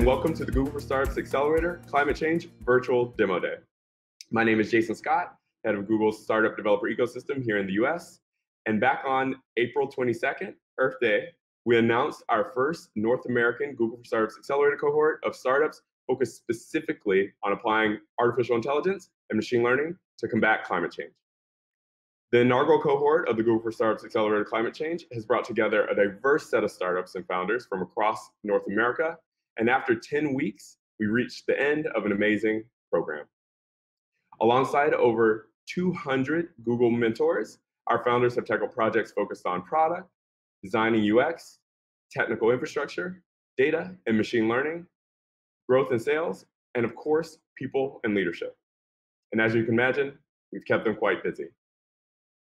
and welcome to the Google for Startups Accelerator Climate Change Virtual Demo Day. My name is Jason Scott, head of Google's startup developer ecosystem here in the US. And back on April 22nd, Earth Day, we announced our first North American Google for Startups Accelerator cohort of startups focused specifically on applying artificial intelligence and machine learning to combat climate change. The inaugural cohort of the Google for Startups Accelerator Climate Change has brought together a diverse set of startups and founders from across North America. And after 10 weeks, we reached the end of an amazing program. Alongside over 200 Google mentors, our founders have tackled projects focused on product, designing UX, technical infrastructure, data and machine learning, growth and sales, and of course, people and leadership. And as you can imagine, we've kept them quite busy.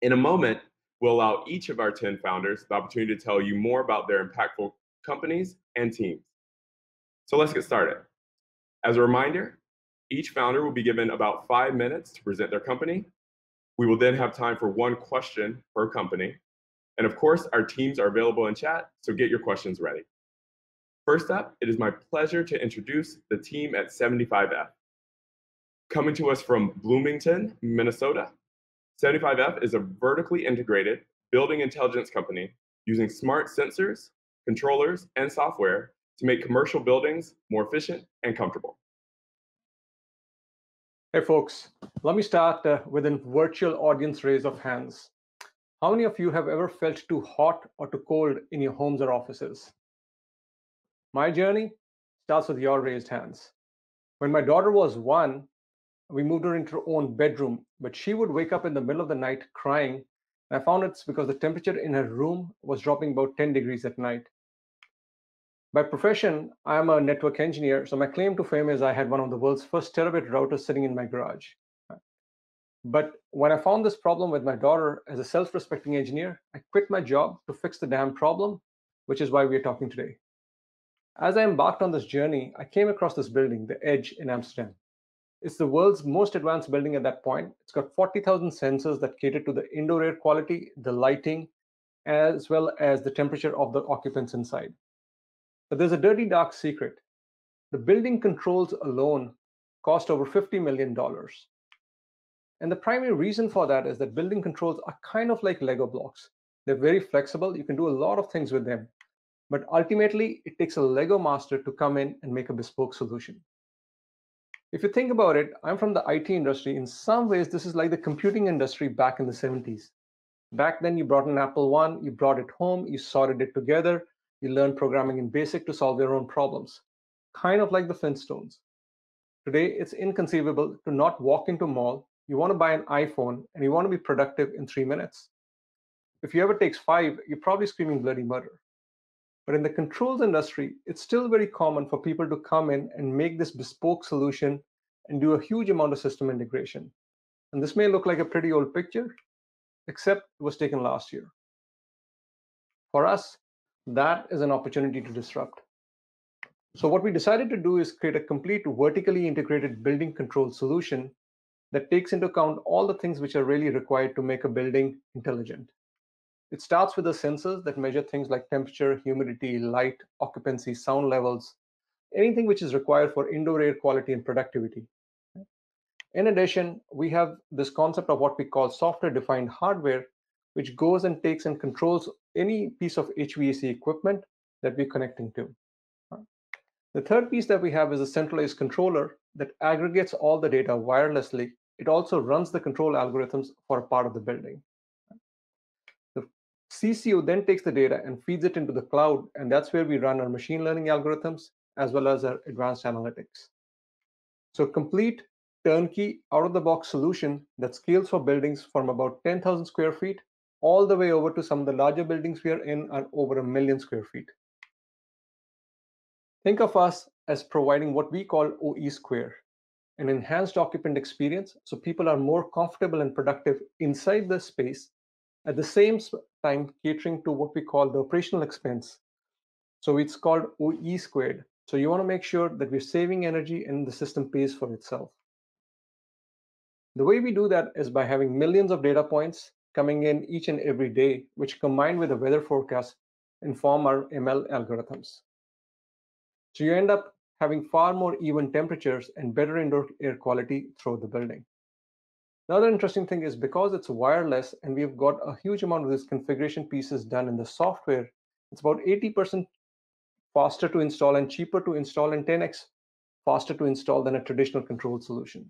In a moment, we'll allow each of our 10 founders the opportunity to tell you more about their impactful companies and teams. So let's get started. As a reminder, each founder will be given about five minutes to present their company. We will then have time for one question per company. And of course, our teams are available in chat, so get your questions ready. First up, it is my pleasure to introduce the team at 75F. Coming to us from Bloomington, Minnesota, 75F is a vertically integrated building intelligence company using smart sensors, controllers, and software to make commercial buildings more efficient and comfortable. Hey folks, let me start uh, with a virtual audience raise of hands. How many of you have ever felt too hot or too cold in your homes or offices? My journey starts with your raised hands. When my daughter was one, we moved her into her own bedroom, but she would wake up in the middle of the night crying. And I found it's because the temperature in her room was dropping about 10 degrees at night. By profession, I'm a network engineer, so my claim to fame is I had one of the world's first terabit routers sitting in my garage. But when I found this problem with my daughter as a self respecting engineer, I quit my job to fix the damn problem, which is why we are talking today. As I embarked on this journey, I came across this building, The Edge in Amsterdam. It's the world's most advanced building at that point. It's got 40,000 sensors that cater to the indoor air quality, the lighting, as well as the temperature of the occupants inside. But there's a dirty, dark secret. The building controls alone cost over $50 million. And the primary reason for that is that building controls are kind of like Lego blocks. They're very flexible. You can do a lot of things with them. But ultimately, it takes a Lego master to come in and make a bespoke solution. If you think about it, I'm from the IT industry. In some ways, this is like the computing industry back in the 70s. Back then, you brought an Apple One, you brought it home, you sorted it together, you learned programming in BASIC to solve your own problems, kind of like the Flintstones. Today, it's inconceivable to not walk into a mall, you want to buy an iPhone, and you want to be productive in three minutes. If you ever takes five, you're probably screaming bloody murder. But in the controls industry, it's still very common for people to come in and make this bespoke solution and do a huge amount of system integration. And this may look like a pretty old picture, except it was taken last year. For us, that is an opportunity to disrupt. So what we decided to do is create a complete vertically integrated building control solution that takes into account all the things which are really required to make a building intelligent. It starts with the sensors that measure things like temperature, humidity, light, occupancy, sound levels, anything which is required for indoor air quality and productivity. In addition, we have this concept of what we call software defined hardware, which goes and takes and controls any piece of HVAC equipment that we're connecting to. The third piece that we have is a centralized controller that aggregates all the data wirelessly. It also runs the control algorithms for a part of the building. The CCU then takes the data and feeds it into the cloud, and that's where we run our machine learning algorithms as well as our advanced analytics. So complete turnkey out-of-the-box solution that scales for buildings from about 10,000 square feet all the way over to some of the larger buildings we are in are over a million square feet. Think of us as providing what we call OE Square, an enhanced occupant experience so people are more comfortable and productive inside the space at the same time catering to what we call the operational expense. So it's called OE squared. So you want to make sure that we're saving energy and the system pays for itself. The way we do that is by having millions of data points coming in each and every day, which combined with the weather forecast inform our ML algorithms. So you end up having far more even temperatures and better indoor air quality throughout the building. Another interesting thing is because it's wireless and we've got a huge amount of these configuration pieces done in the software, it's about 80% faster to install and cheaper to install and 10x faster to install than a traditional control solution.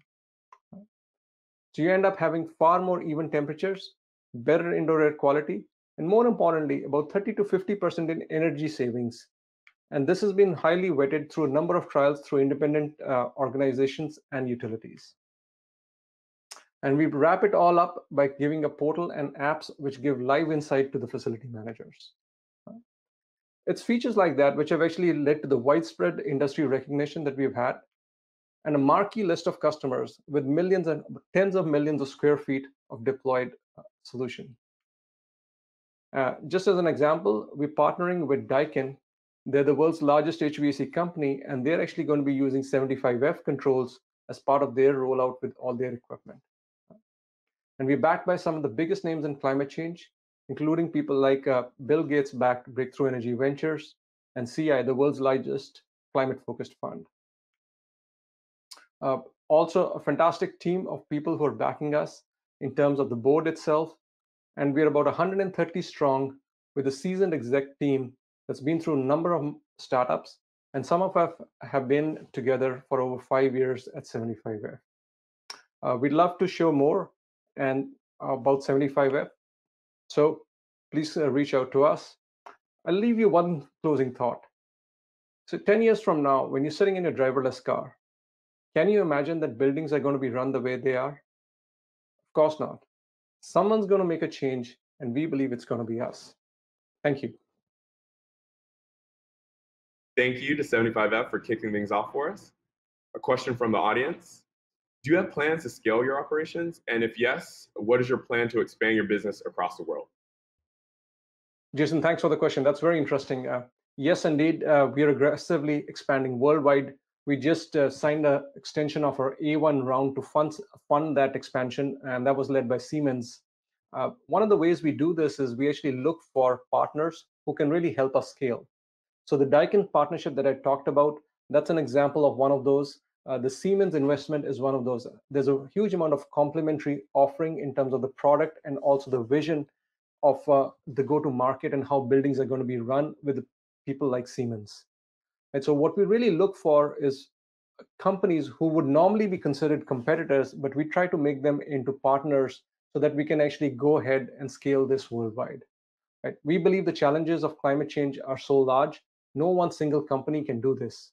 So you end up having far more even temperatures, better indoor air quality, and more importantly, about 30 to 50% in energy savings. And this has been highly vetted through a number of trials through independent uh, organizations and utilities. And we wrap it all up by giving a portal and apps which give live insight to the facility managers. It's features like that which have actually led to the widespread industry recognition that we've had and a marquee list of customers with millions and tens of millions of square feet of deployed solution. Uh, just as an example, we're partnering with Daikin. They're the world's largest HVAC company, and they're actually going to be using 75F controls as part of their rollout with all their equipment. And we're backed by some of the biggest names in climate change, including people like uh, Bill Gates backed Breakthrough Energy Ventures and CI, the world's largest climate focused fund. Uh, also, a fantastic team of people who are backing us in terms of the board itself. And we're about 130 strong with a seasoned exec team that's been through a number of startups. And some of us have been together for over five years at 75F. Uh, we'd love to show more and about 75F. So please uh, reach out to us. I'll leave you one closing thought. So 10 years from now, when you're sitting in your driverless car, can you imagine that buildings are going to be run the way they are? Of course not. Someone's going to make a change, and we believe it's going to be us. Thank you. Thank you to 75F for kicking things off for us. A question from the audience. Do you have plans to scale your operations? And if yes, what is your plan to expand your business across the world? Jason, thanks for the question. That's very interesting. Uh, yes, indeed, uh, we are aggressively expanding worldwide we just uh, signed an extension of our A1 round to fund, fund that expansion, and that was led by Siemens. Uh, one of the ways we do this is we actually look for partners who can really help us scale. So the Daikin partnership that I talked about, that's an example of one of those. Uh, the Siemens investment is one of those. There's a huge amount of complementary offering in terms of the product and also the vision of uh, the go-to market and how buildings are going to be run with people like Siemens. And so what we really look for is companies who would normally be considered competitors, but we try to make them into partners so that we can actually go ahead and scale this worldwide. Right? We believe the challenges of climate change are so large, no one single company can do this.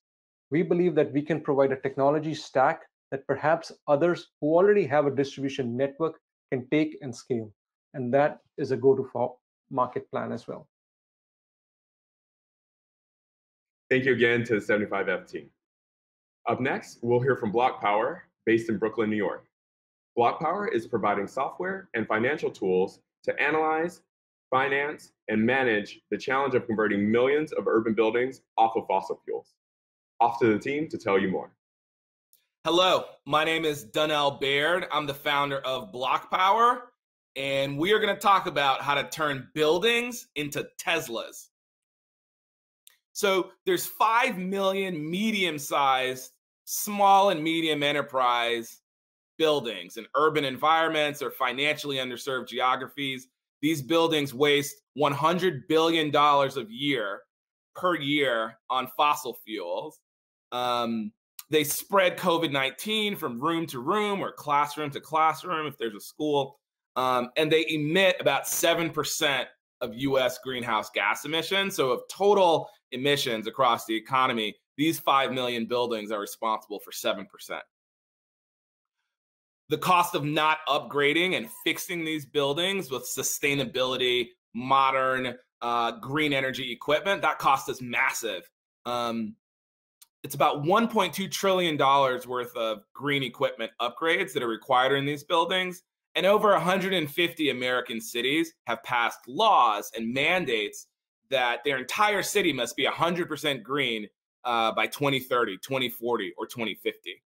We believe that we can provide a technology stack that perhaps others who already have a distribution network can take and scale. And that is a go-to-market plan as well. Thank you again to the 75F team. Up next, we'll hear from BlocPower, based in Brooklyn, New York. BlocPower is providing software and financial tools to analyze, finance, and manage the challenge of converting millions of urban buildings off of fossil fuels. Off to the team to tell you more. Hello, my name is Donnell Baird. I'm the founder of BlocPower, and we are going to talk about how to turn buildings into Teslas. So there's 5 million medium-sized small and medium enterprise buildings in urban environments or financially underserved geographies. These buildings waste $100 billion a year per year on fossil fuels. Um, they spread COVID 19 from room to room or classroom to classroom if there's a school. Um, and they emit about 7% of US greenhouse gas emissions. So, of total emissions across the economy, these 5 million buildings are responsible for 7%. The cost of not upgrading and fixing these buildings with sustainability, modern uh, green energy equipment, that cost is massive. Um, it's about $1.2 trillion worth of green equipment upgrades that are required in these buildings. And over 150 American cities have passed laws and mandates that their entire city must be 100% green uh, by 2030, 2040, or 2050.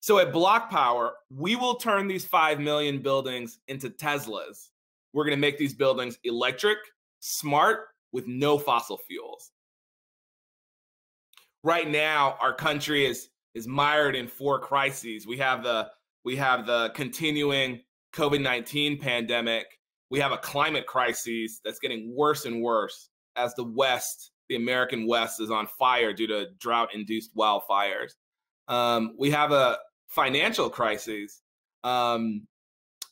So at BlocPower, we will turn these 5 million buildings into Teslas. We're going to make these buildings electric, smart, with no fossil fuels. right now our country is is mired in four crises. We have the we have the continuing COVID-19 pandemic. We have a climate crisis that's getting worse and worse as the West, the American West, is on fire due to drought-induced wildfires. Um, we have a financial crisis, um,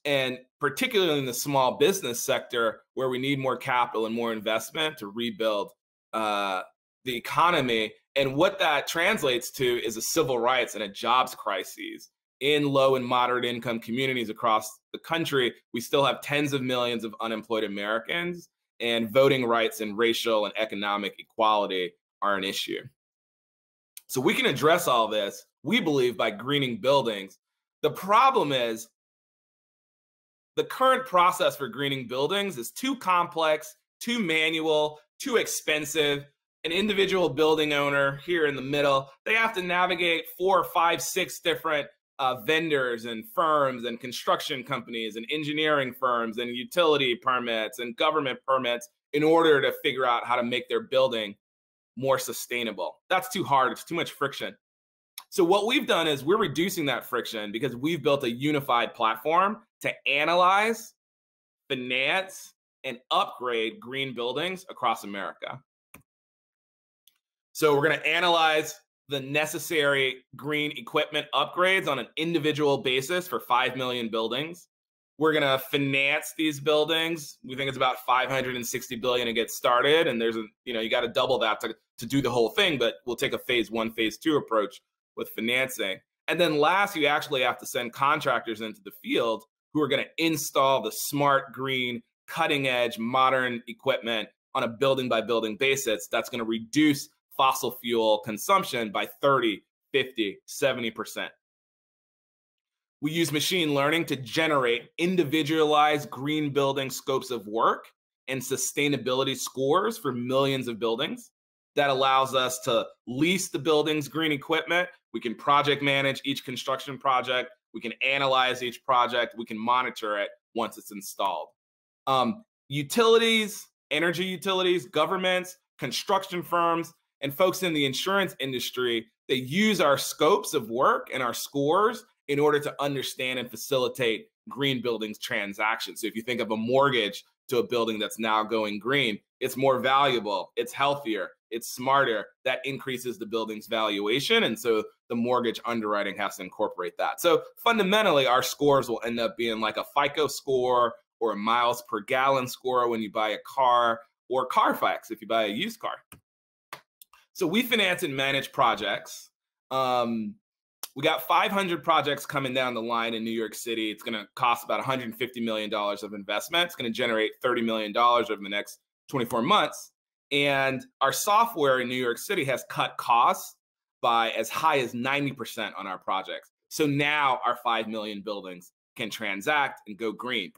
and particularly in the small business sector, where we need more capital and more investment to rebuild uh, the economy. And what that translates to is a civil rights and a jobs crisis in low and moderate income communities across the country. We still have tens of millions of unemployed Americans, and voting rights and racial and economic equality are an issue. So we can address all this, we believe, by greening buildings. The problem is the current process for greening buildings is too complex, too manual, too expensive, an individual building owner here in the middle, they have to navigate four, five, six different uh, vendors and firms and construction companies and engineering firms and utility permits and government permits in order to figure out how to make their building more sustainable. That's too hard. It's too much friction. So, what we've done is we're reducing that friction because we've built a unified platform to analyze, finance, and upgrade green buildings across America. So we're going to analyze the necessary green equipment upgrades on an individual basis for 5 million buildings. We're going to finance these buildings. We think it's about 560 billion to get started and there's a you know, you got to double that to to do the whole thing, but we'll take a phase 1, phase 2 approach with financing. And then last, you actually have to send contractors into the field who are going to install the smart green cutting edge modern equipment on a building by building basis that's going to reduce fossil fuel consumption by 30, 50, 70%. We use machine learning to generate individualized green building scopes of work and sustainability scores for millions of buildings. That allows us to lease the building's green equipment. We can project manage each construction project. We can analyze each project. We can monitor it once it's installed. Um, utilities, energy utilities, governments, construction firms, and folks in the insurance industry that use our scopes of work and our scores in order to understand and facilitate green buildings transactions. So if you think of a mortgage to a building that's now going green, it's more valuable, it's healthier, it's smarter. That increases the building's valuation. And so the mortgage underwriting has to incorporate that. So fundamentally, our scores will end up being like a FICO score or a miles per gallon score when you buy a car or Carfax if you buy a used car. So we finance and manage projects. Um, we got 500 projects coming down the line in New York City. It's going to cost about 150 million dollars of investment. It's going to generate 30 million dollars over the next 24 months. And our software in New York City has cut costs by as high as 90% on our projects. So now our 5 million buildings can transact and go green.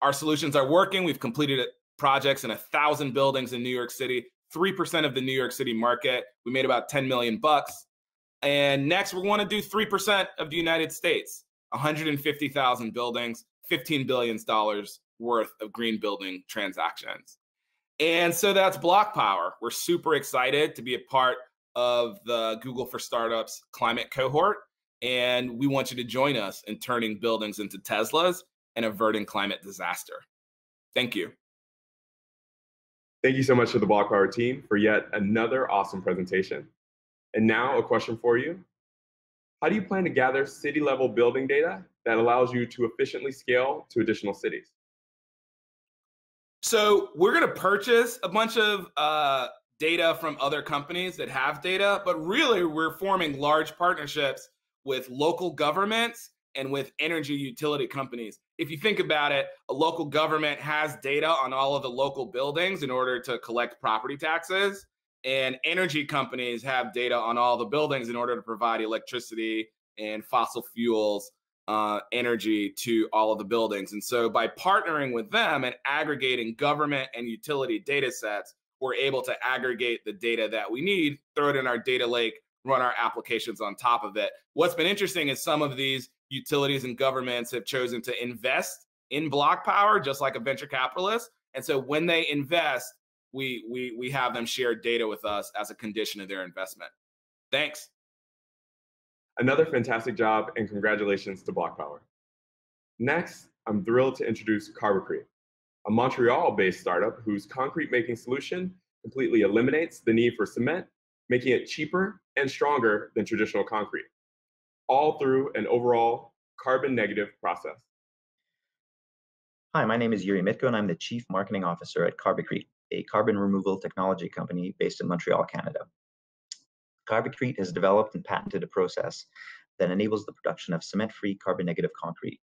Our solutions are working. We've completed projects in a thousand buildings in New York City. 3% of the New York City market. We made about 10 million bucks. And next, we want to do 3% of the United States, 150,000 buildings, $15 billion worth of green building transactions. And so that's BlocPower. We're super excited to be a part of the Google for Startups climate cohort. And we want you to join us in turning buildings into Teslas and averting climate disaster. Thank you. Thank you so much to the BlocPower team for yet another awesome presentation. And now a question for you. How do you plan to gather city level building data that allows you to efficiently scale to additional cities? So we're going to purchase a bunch of uh, data from other companies that have data, but really we're forming large partnerships with local governments and with energy utility companies. If you think about it, a local government has data on all of the local buildings in order to collect property taxes, and energy companies have data on all the buildings in order to provide electricity and fossil fuels uh, energy to all of the buildings. And so by partnering with them and aggregating government and utility data sets, we're able to aggregate the data that we need, throw it in our data lake, run our applications on top of it. What's been interesting is some of these utilities and governments have chosen to invest in BlocPower, just like a venture capitalist. And so when they invest, we we we have them share data with us as a condition of their investment. Thanks. Another fantastic job and congratulations to BlocPower. Next, I'm thrilled to introduce CarbiCrete, a Montreal-based startup whose concrete making solution completely eliminates the need for cement, making it cheaper and stronger than traditional concrete, all through an overall carbon negative process. Hi, my name is Yuri Mytko, and I'm the Chief Marketing Officer at CarbiCrete, a carbon removal technology company based in Montreal, Canada. CarbiCrete has developed and patented a process that enables the production of cement-free carbon-negative concrete.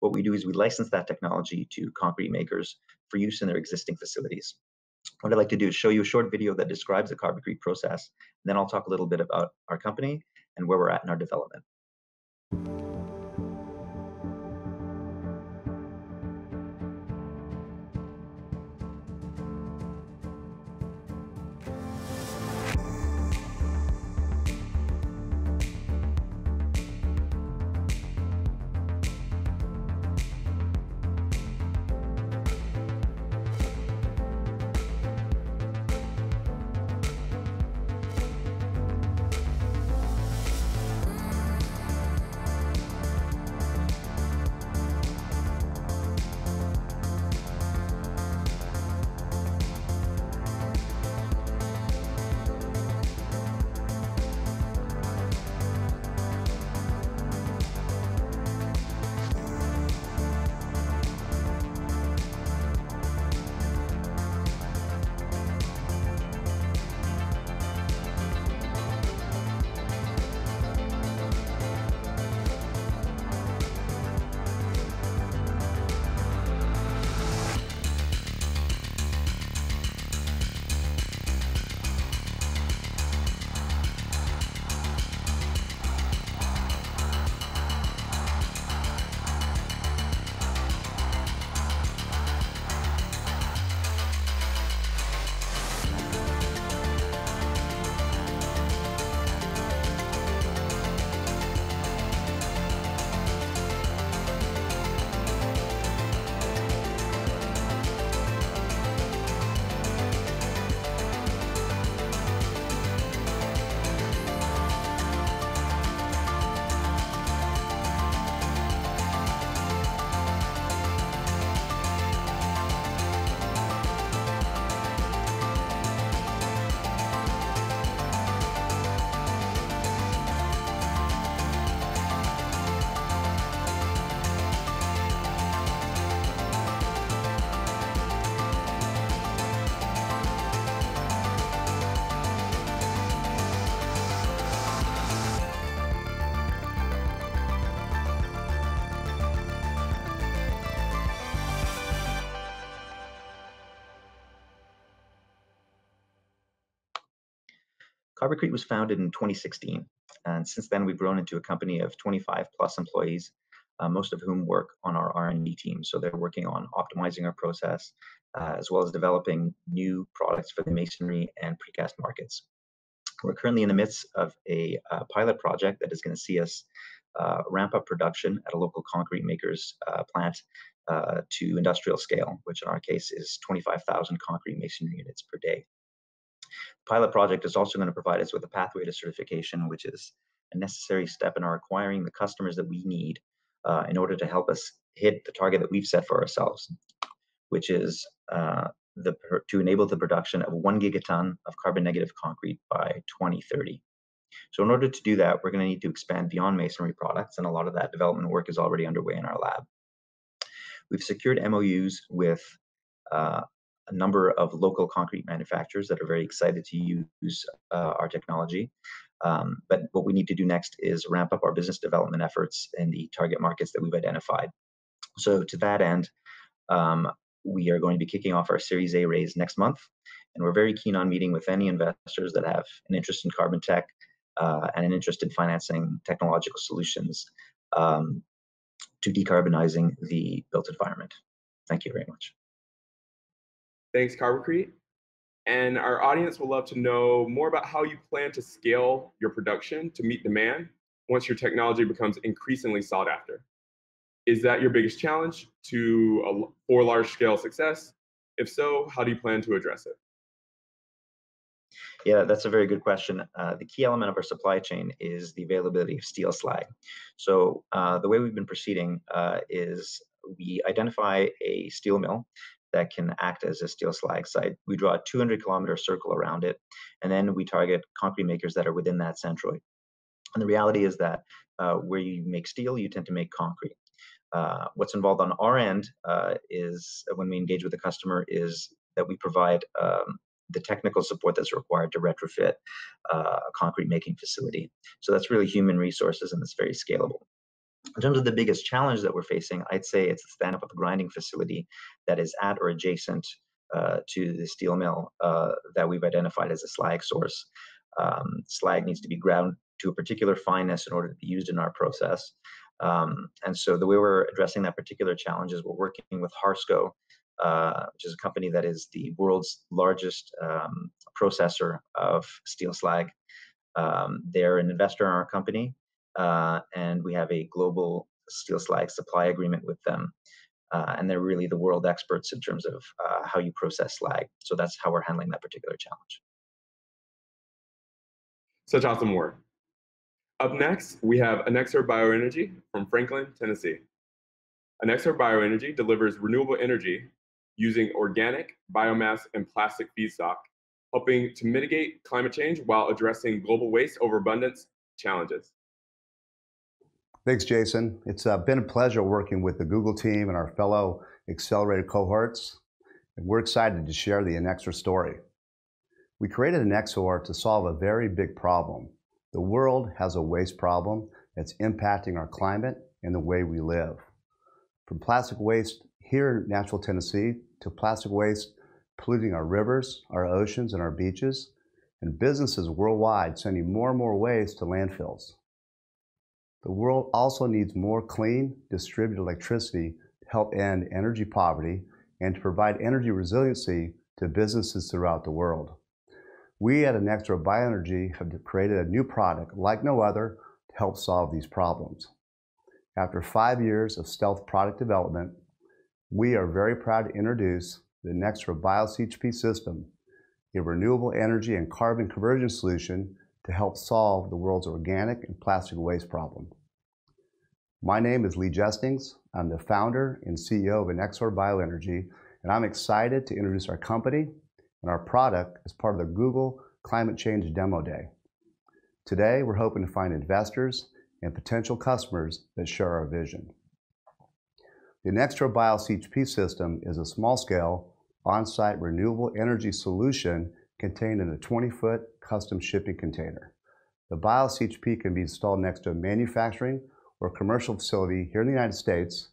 What we do is we license that technology to concrete makers for use in their existing facilities. What I'd like to do is show you a short video that describes the CarbiCrete process, and then I'll talk a little bit about our company and where we're at in our development. CarbiCrete was founded in 2016, and since then we've grown into a company of 25 plus employees, uh, most of whom work on our R&D team. So they're working on optimizing our process, uh, as well as developing new products for the masonry and precast markets. We're currently in the midst of a uh, pilot project that is going to see us uh, ramp up production at a local concrete maker's uh, plant uh, to industrial scale, which in our case is 25,000 concrete masonry units per day pilot project is also going to provide us with a pathway to certification, which is a necessary step in our acquiring the customers that we need uh, in order to help us hit the target that we've set for ourselves, which is uh, the, to enable the production of one gigaton of carbon negative concrete by 2030. So in order to do that, we're going to need to expand beyond masonry products, and a lot of that development work is already underway in our lab. We've secured MOUs with uh, a number of local concrete manufacturers that are very excited to use uh, our technology. Um, but what we need to do next is ramp up our business development efforts in the target markets that we've identified. So to that end, um, we are going to be kicking off our Series A raise next month, and we're very keen on meeting with any investors that have an interest in carbon tech uh, and an interest in financing technological solutions um, to decarbonizing the built environment. Thank you very much. Thanks, CarbiCrete. And our audience will love to know more about how you plan to scale your production to meet demand once your technology becomes increasingly sought after. Is that your biggest challenge to a, for large scale success? If so, how do you plan to address it? Yeah, that's a very good question. Uh, the key element of our supply chain is the availability of steel slag. So uh, the way we've been proceeding uh, is we identify a steel mill that can act as a steel slag site. We draw a 200 kilometer circle around it, and then we target concrete makers that are within that centroid. And the reality is that uh, where you make steel, you tend to make concrete. Uh, what's involved on our end uh, is when we engage with the customer is that we provide um, the technical support that's required to retrofit uh, a concrete making facility. So that's really human resources and it's very scalable. In terms of the biggest challenge that we're facing, I'd say it's the stand up of a grinding facility that is at or adjacent uh, to the steel mill uh, that we've identified as a slag source. Um, slag needs to be ground to a particular fineness in order to be used in our process. Um, and so the way we're addressing that particular challenge is we're working with Harsco, uh, which is a company that is the world's largest um, processor of steel slag. Um, they're an investor in our company, uh, and we have a global steel slag supply agreement with them. Uh, and they're really the world experts in terms of uh, how you process slag. So that's how we're handling that particular challenge. Such awesome work. Up next, we have Enexor Bioenergy from Franklin, Tennessee. Enexor Bioenergy delivers renewable energy using organic, biomass, and plastic feedstock, helping to mitigate climate change while addressing global waste overabundance challenges. Thanks, Jason. It's uh, been a pleasure working with the Google team and our fellow accelerator cohorts. And we're excited to share the Enexor story. We created Enexor to solve a very big problem. The world has a waste problem that's impacting our climate and the way we live. From plastic waste here in Nashville, Tennessee, to plastic waste polluting our rivers, our oceans, and our beaches, and businesses worldwide sending more and more waste to landfills. The world also needs more clean, distributed electricity to help end energy poverty and to provide energy resiliency to businesses throughout the world. We at Enexor Bioenergy have created a new product like no other to help solve these problems. After five years of stealth product development, we are very proud to introduce the Enexor BioCHP system, a renewable energy and carbon conversion solution to help solve the world's organic and plastic waste problem. My name is Lee Jestings. I'm the founder and CEO of Enexor Bioenergy, and I'm excited to introduce our company and our product as part of the Google Climate Change Demo Day. Today, we're hoping to find investors and potential customers that share our vision. The Enexor BioCHP system is a small-scale, on-site renewable energy solution contained in a 20-foot custom shipping container. The BioCHP can be installed next to a manufacturing or commercial facility here in the United States,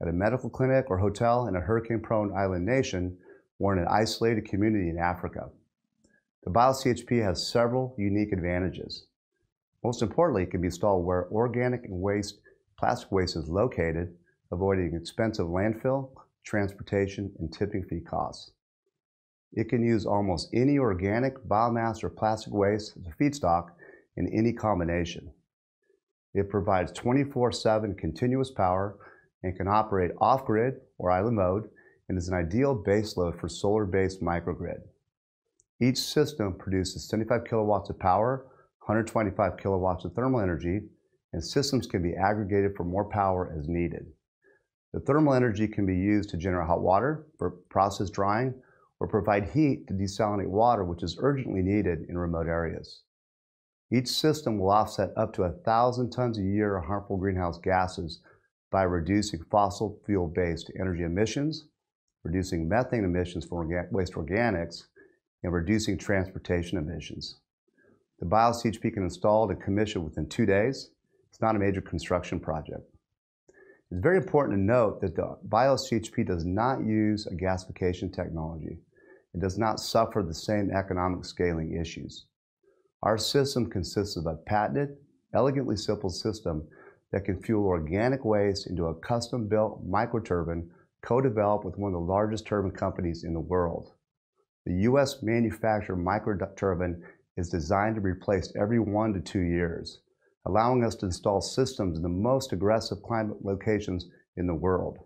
at a medical clinic or hotel in a hurricane-prone island nation, or in an isolated community in Africa. The BioCHP has several unique advantages. Most importantly, it can be installed where organic and waste, plastic waste is located, avoiding expensive landfill, transportation, and tipping fee costs. It can use almost any organic, biomass, or plastic waste as a feedstock in any combination. It provides 24-7 continuous power and can operate off-grid or island mode and is an ideal baseload for solar-based microgrid. Each system produces 75 kilowatts of power, 125 kilowatts of thermal energy, and systems can be aggregated for more power as needed. The thermal energy can be used to generate hot water for process drying or provide heat to desalinate water, which is urgently needed in remote areas. Each system will offset up to 1,000 tons a year of harmful greenhouse gases by reducing fossil fuel-based energy emissions, reducing methane emissions from waste organics, and reducing transportation emissions. The BioCHP can install and commission within two days. It's not a major construction project. It's very important to note that the BioCHP does not use a gasification technology. It does not suffer the same economic scaling issues. Our system consists of a patented, elegantly simple system that can fuel organic waste into a custom-built microturbine co-developed with one of the largest turbine companies in the world. The U.S. manufactured microturbine is designed to be replaced every one to two years allowing us to install systems in the most aggressive climate locations in the world.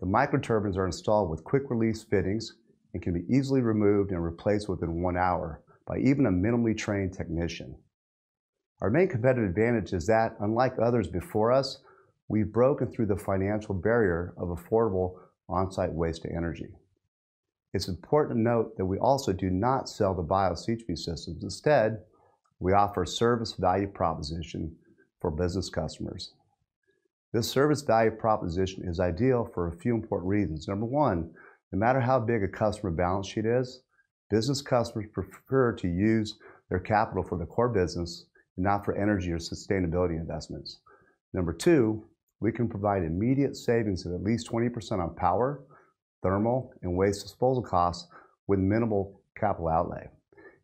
The microturbines are installed with quick release fittings and can be easily removed and replaced within one hour by even a minimally trained technician. Our main competitive advantage is that, unlike others before us, we've broken through the financial barrier of affordable on-site waste to energy. It's important to note that we also do not sell the BIOS CHP systems. Instead, we offer a service value proposition for business customers. This service value proposition is ideal for a few important reasons. Number one, no matter how big a customer balance sheet is, business customers prefer to use their capital for the core business and not for energy or sustainability investments. Number two, we can provide immediate savings of at least 20% on power, thermal, and waste disposal costs with minimal capital outlay.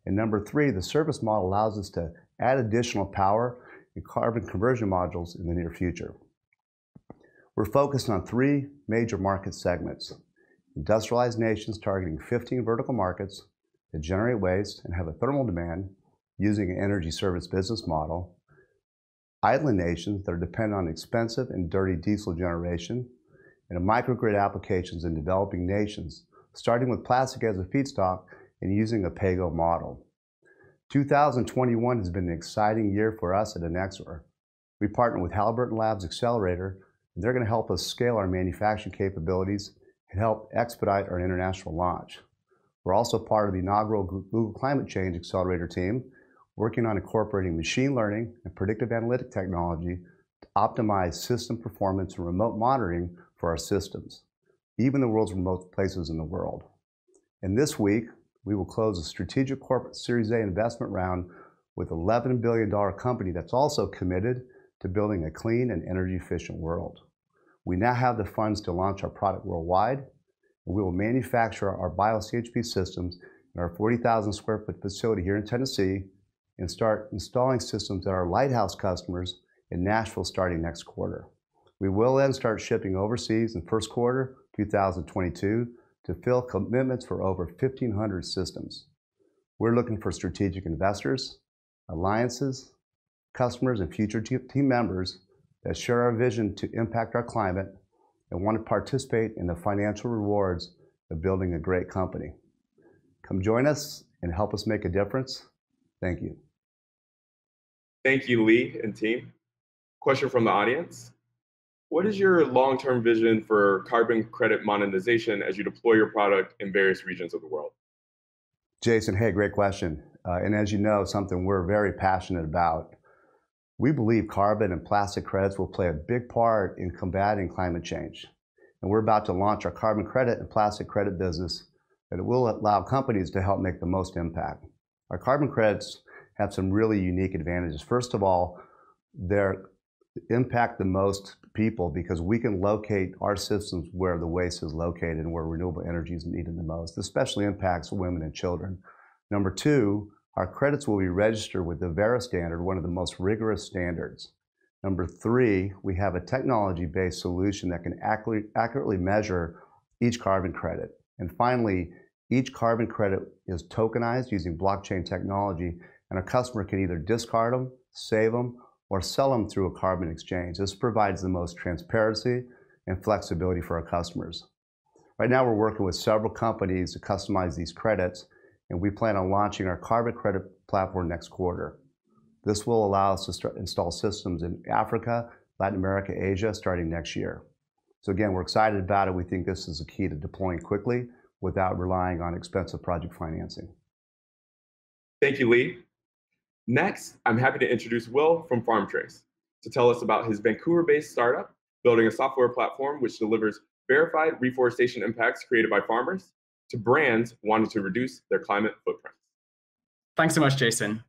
And number three, the service model allows us to add additional power and carbon conversion modules in the near future. We're focused on three major market segments. Industrialized nations targeting 15 vertical markets that generate waste and have a thermal demand using an energy service business model. Island nations that are dependent on expensive and dirty diesel generation and microgrid applications in developing nations, starting with plastic as a feedstock and using a pay-go model. 2021 has been an exciting year for us at Enexor. We partnered with Halliburton Labs Accelerator, and they're going to help us scale our manufacturing capabilities and help expedite our international launch. We're also part of the inaugural Google Climate Change Accelerator team, working on incorporating machine learning and predictive analytic technology to optimize system performance and remote monitoring for our systems, even the world's remote places in the world. And this week, we will close a strategic corporate Series A investment round with $11 billion company that's also committed to building a clean and energy-efficient world. We now have the funds to launch our product worldwide, and we will manufacture our BioCHP systems in our 40,000 sq ft facility here in Tennessee and start installing systems at our lighthouse customers in Nashville starting next quarter. We will then start shipping overseas in first quarter 2022 to fill commitments for over 1,500 systems. We're looking for strategic investors, alliances, customers, and future team members that share our vision to impact our climate and want to participate in the financial rewards of building a great company. Come join us and help us make a difference. Thank you. Thank you, Lee and team. Question from the audience. What is your long-term vision for carbon credit monetization as you deploy your product in various regions of the world? Jason, hey, great question. Uh, and as you know, something we're very passionate about. We believe carbon and plastic credits will play a big part in combating climate change. And we're about to launch our carbon credit and plastic credit business that will allow companies to help make the most impact. Our carbon credits have some really unique advantages. First of all, they're impact the most people because we can locate our systems where the waste is located and where renewable energy is needed the most, especially impacts women and children. Number two, our credits will be registered with the Verra standard, one of the most rigorous standards. Number three, we have a technology-based solution that can accurately measure each carbon credit. And finally, each carbon credit is tokenized using blockchain technology, and a customer can either discard them, save them, or sell them through a carbon exchange. This provides the most transparency and flexibility for our customers. Right now, we're working with several companies to customize these credits, and we plan on launching our carbon credit platform next quarter. This will allow us to install systems in Africa, Latin America, Asia, starting next year. So again, we're excited about it. We think this is a key to deploying quickly without relying on expensive project financing. Thank you, Lee. Next, I'm happy to introduce Will from FarmTrace to tell us about his Vancouver-based startup building a software platform which delivers verified reforestation impacts created by farmers to brands wanting to reduce their climate footprint. Thanks so much, Jason.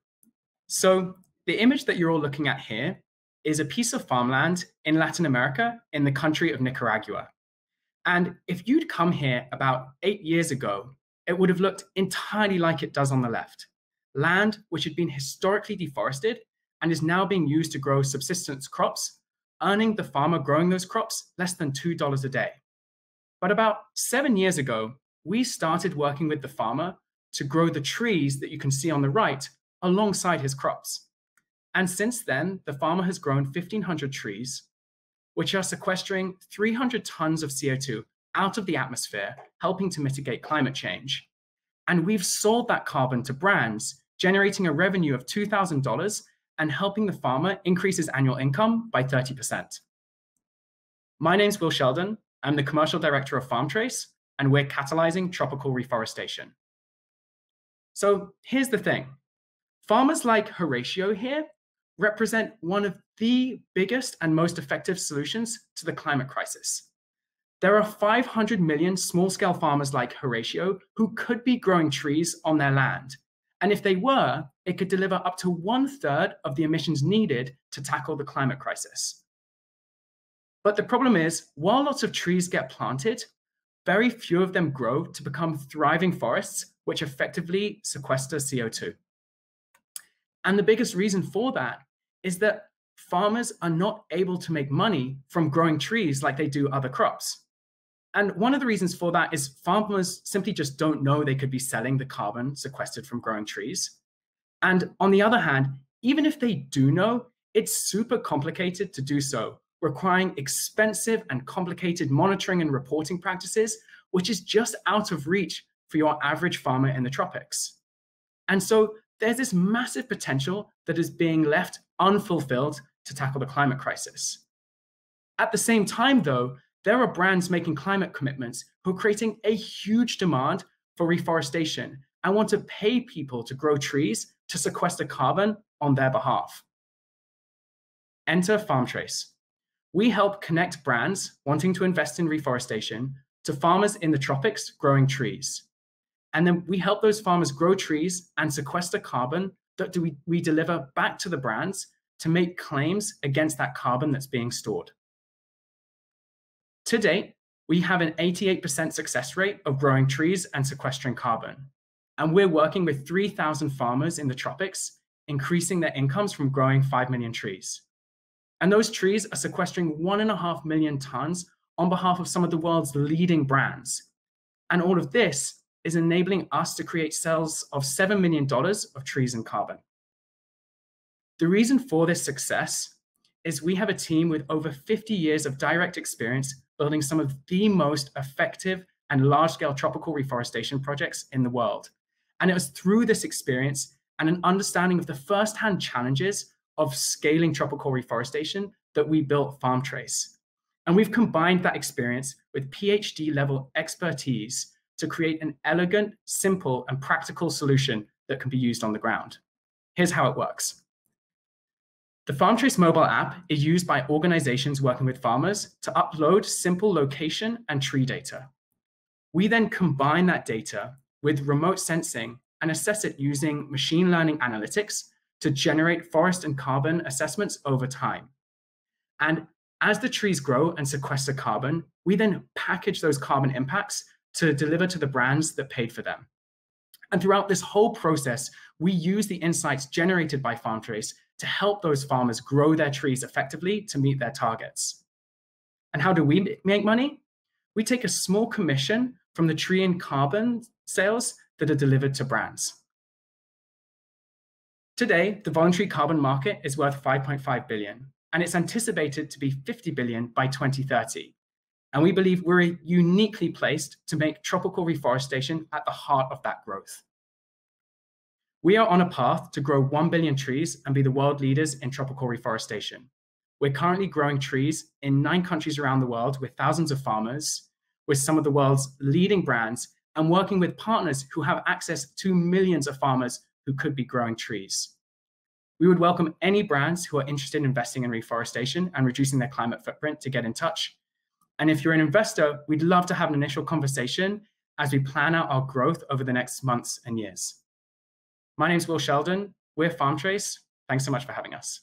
So the image that you're all looking at here is a piece of farmland in Latin America in the country of Nicaragua. And if you'd come here about eight years ago, it would have looked entirely like it does on the left land which had been historically deforested and is now being used to grow subsistence crops, earning the farmer growing those crops less than $2 a day. But about seven years ago, we started working with the farmer to grow the trees that you can see on the right alongside his crops. And since then, the farmer has grown 1,500 trees, which are sequestering 300 tons of CO2 out of the atmosphere, helping to mitigate climate change. And we've sold that carbon to brands, generating a revenue of $2,000 and helping the farmer increase his annual income by 30%. My name's Will Sheldon. I'm the commercial director of FarmTrace, and we're catalyzing tropical reforestation. So here's the thing farmers like Horatio here represent one of the biggest and most effective solutions to the climate crisis. There are 500 million small scale farmers like Horatio who could be growing trees on their land. And if they were, it could deliver up to one third of the emissions needed to tackle the climate crisis. But the problem is, while lots of trees get planted, very few of them grow to become thriving forests, which effectively sequester CO2. And the biggest reason for that is that farmers are not able to make money from growing trees like they do other crops. And one of the reasons for that is farmers simply just don't know they could be selling the carbon sequestered from growing trees. And on the other hand, even if they do know, it's super complicated to do so, requiring expensive and complicated monitoring and reporting practices, which is just out of reach for your average farmer in the tropics. And so there's this massive potential that is being left unfulfilled to tackle the climate crisis. At the same time, though, there are brands making climate commitments who are creating a huge demand for reforestation and want to pay people to grow trees to sequester carbon on their behalf. Enter FarmTrace. We help connect brands wanting to invest in reforestation to farmers in the tropics growing trees. And then we help those farmers grow trees and sequester carbon that we, we deliver back to the brands to make claims against that carbon that's being stored. To date, we have an 88% success rate of growing trees and sequestering carbon. And we're working with 3,000 farmers in the tropics, increasing their incomes from growing 5 million trees. And those trees are sequestering 1.5 million tons on behalf of some of the world's leading brands. And all of this is enabling us to create sales of $7 million of trees and carbon. The reason for this success is we have a team with over 50 years of direct experience building some of the most effective and large scale tropical reforestation projects in the world. And it was through this experience and an understanding of the first hand challenges of scaling tropical reforestation that we built FarmTrace. And we've combined that experience with PhD level expertise to create an elegant, simple, and practical solution that can be used on the ground. Here's how it works. The FarmTrace mobile app is used by organizations working with farmers to upload simple location and tree data. We then combine that data with remote sensing and assess it using machine learning analytics to generate forest and carbon assessments over time. And as the trees grow and sequester carbon, we then package those carbon impacts to deliver to the brands that paid for them. And throughout this whole process, we use the insights generated by FarmTrace to help those farmers grow their trees effectively to meet their targets. And how do we make money? We take a small commission from the tree and carbon sales that are delivered to brands. Today, the voluntary carbon market is worth 5.5 billion, and it's anticipated to be 50 billion by 2030. And we believe we're uniquely placed to make tropical reforestation at the heart of that growth. We are on a path to grow 1 billion trees and be the world leaders in tropical reforestation. We're currently growing trees in nine countries around the world with thousands of farmers, with some of the world's leading brands, and working with partners who have access to millions of farmers who could be growing trees. We would welcome any brands who are interested in investing in reforestation and reducing their climate footprint to get in touch. And if you're an investor, we'd love to have an initial conversation as we plan out our growth over the next months and years. My name is Will Sheldon. We're FarmTrace. Thanks so much for having us.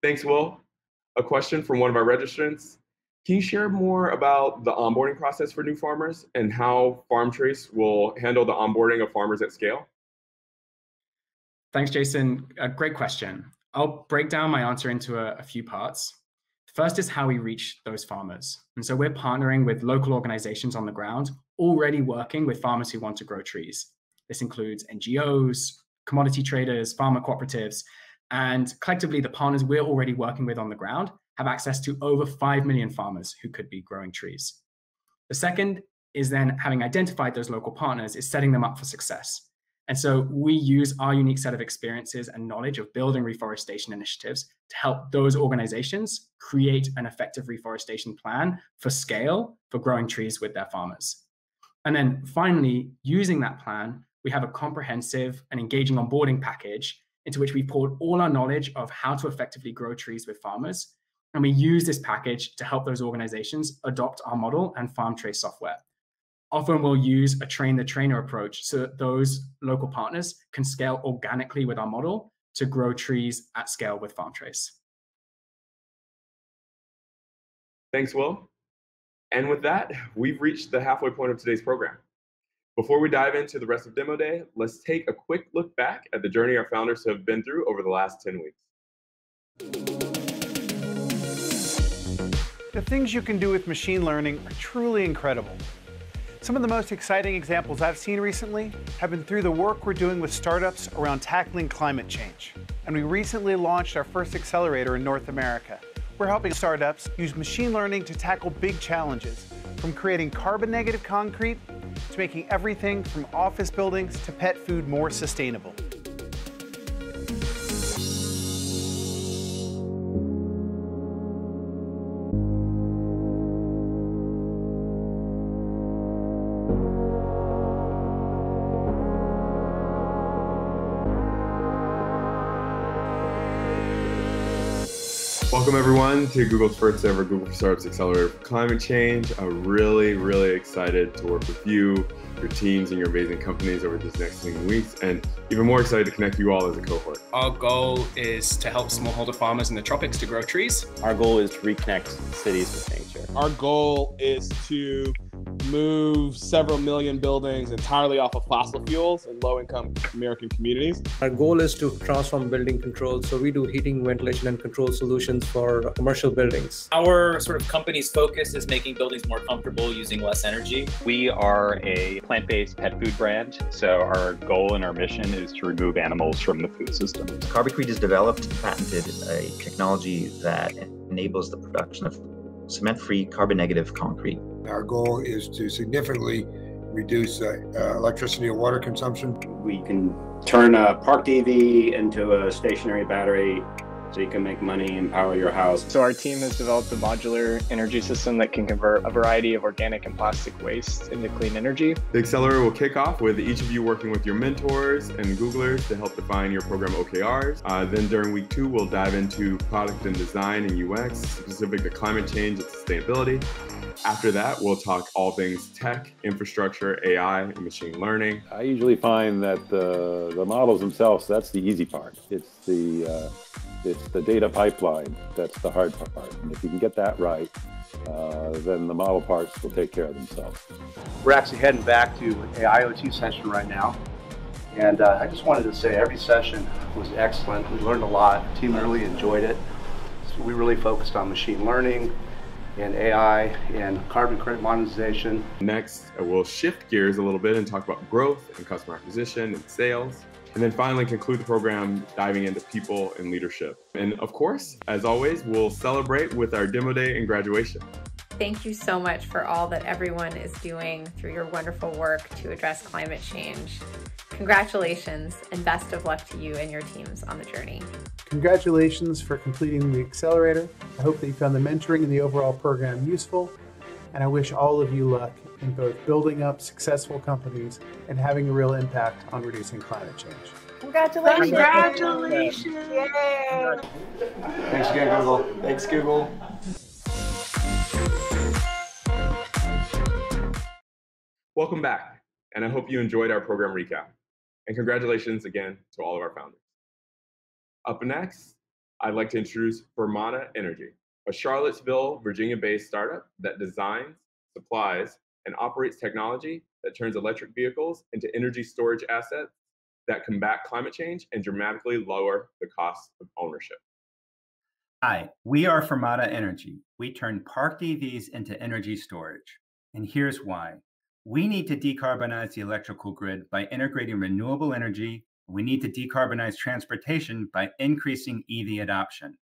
Thanks, Will. A question from one of our registrants. Can you share more about the onboarding process for new farmers and how FarmTrace will handle the onboarding of farmers at scale? Thanks, Jason. A great question. I'll break down my answer into a, a few parts. First is how we reach those farmers. And so we're partnering with local organizations on the ground, already working with farmers who want to grow trees. This includes NGOs, commodity traders, farmer cooperatives, and collectively, the partners we're already working with on the ground have access to over 5 million farmers who could be growing trees. The second is then having identified those local partners, is setting them up for success. And so we use our unique set of experiences and knowledge of building reforestation initiatives to help those organizations create an effective reforestation plan for scale for growing trees with their farmers. And then finally, using that plan, we have a comprehensive and engaging onboarding package into which we poured all our knowledge of how to effectively grow trees with farmers. And we use this package to help those organizations adopt our model and farm FarmTrace software often we'll use a train the trainer approach so that those local partners can scale organically with our model to grow trees at scale with FarmTrace. Thanks, Will. And with that, we've reached the halfway point of today's program. Before we dive into the rest of Demo Day, let's take a quick look back at the journey our founders have been through over the last 10 weeks. The things you can do with machine learning are truly incredible. Some of the most exciting examples I've seen recently have been through the work we're doing with startups around tackling climate change. And we recently launched our first accelerator in North America. We're helping startups use machine learning to tackle big challenges, from creating carbon negative concrete to making everything from office buildings to pet food more sustainable. Everyone to Google's first ever Google for Startups Accelerator for Climate Change. I'm really, really excited to work with you, your teams, and your amazing companies over these next few weeks, and even more excited to connect you all as a cohort. Our goal is to help smallholder farmers in the tropics to grow trees. Our goal is to reconnect cities with nature. Our goal is to move several million buildings entirely off of fossil fuels in low income American communities. Our goal is to transform building controls. So we do heating, ventilation, and control solutions for commercial buildings. Our sort of company's focus is making buildings more comfortable using less energy. We are a plant based pet food brand. So our goal and our mission is to remove animals from the food system. CarbiCrete has developed and patented a technology that enables the production of cement free, carbon negative concrete. Our goal is to significantly reduce uh, uh, electricity and water consumption. We can turn a parked EV into a stationary battery so you can make money and power your house. So our team has developed a modular energy system that can convert a variety of organic and plastic waste into clean energy. The Accelerator will kick off with each of you working with your mentors and Googlers to help define your program OKRs. Uh, then during week two, we'll dive into product and design and UX specific to climate change and sustainability. After that, we'll talk all things tech, infrastructure, AI, and machine learning. I usually find that the, the models themselves, that's the easy part. It's the, uh, it's the data pipeline that's the hard part. And if you can get that right, uh, then the model parts will take care of themselves. We're actually heading back to an IoT session right now. And uh, I just wanted to say every session was excellent. We learned a lot. The team really enjoyed it. So we really focused on machine learning, and AI and carbon credit monetization. Next, we'll shift gears a little bit and talk about growth and customer acquisition and sales. And then finally conclude the program diving into people and leadership. And of course, as always, we'll celebrate with our demo day and graduation. Thank you so much for all that everyone is doing through your wonderful work to address climate change. Congratulations and best of luck to you and your teams on the journey. Congratulations for completing the accelerator. I hope that you found the mentoring and the overall program useful. And I wish all of you luck in both building up successful companies and having a real impact on reducing climate change. Congratulations. Congratulations. Yay. Thanks again, Google. Thanks, Google. Welcome back, and I hope you enjoyed our program recap. And congratulations again to all of our founders. Up next, I'd like to introduce Fermata Energy, a Charlottesville, Virginia based startup that designs, supplies, and operates technology that turns electric vehicles into energy storage assets that combat climate change and dramatically lower the cost of ownership. Hi, we are Fermata Energy. We turn parked EVs into energy storage. And here's why. We need to decarbonize the electrical grid by integrating renewable energy. We need to decarbonize transportation by increasing EV adoption.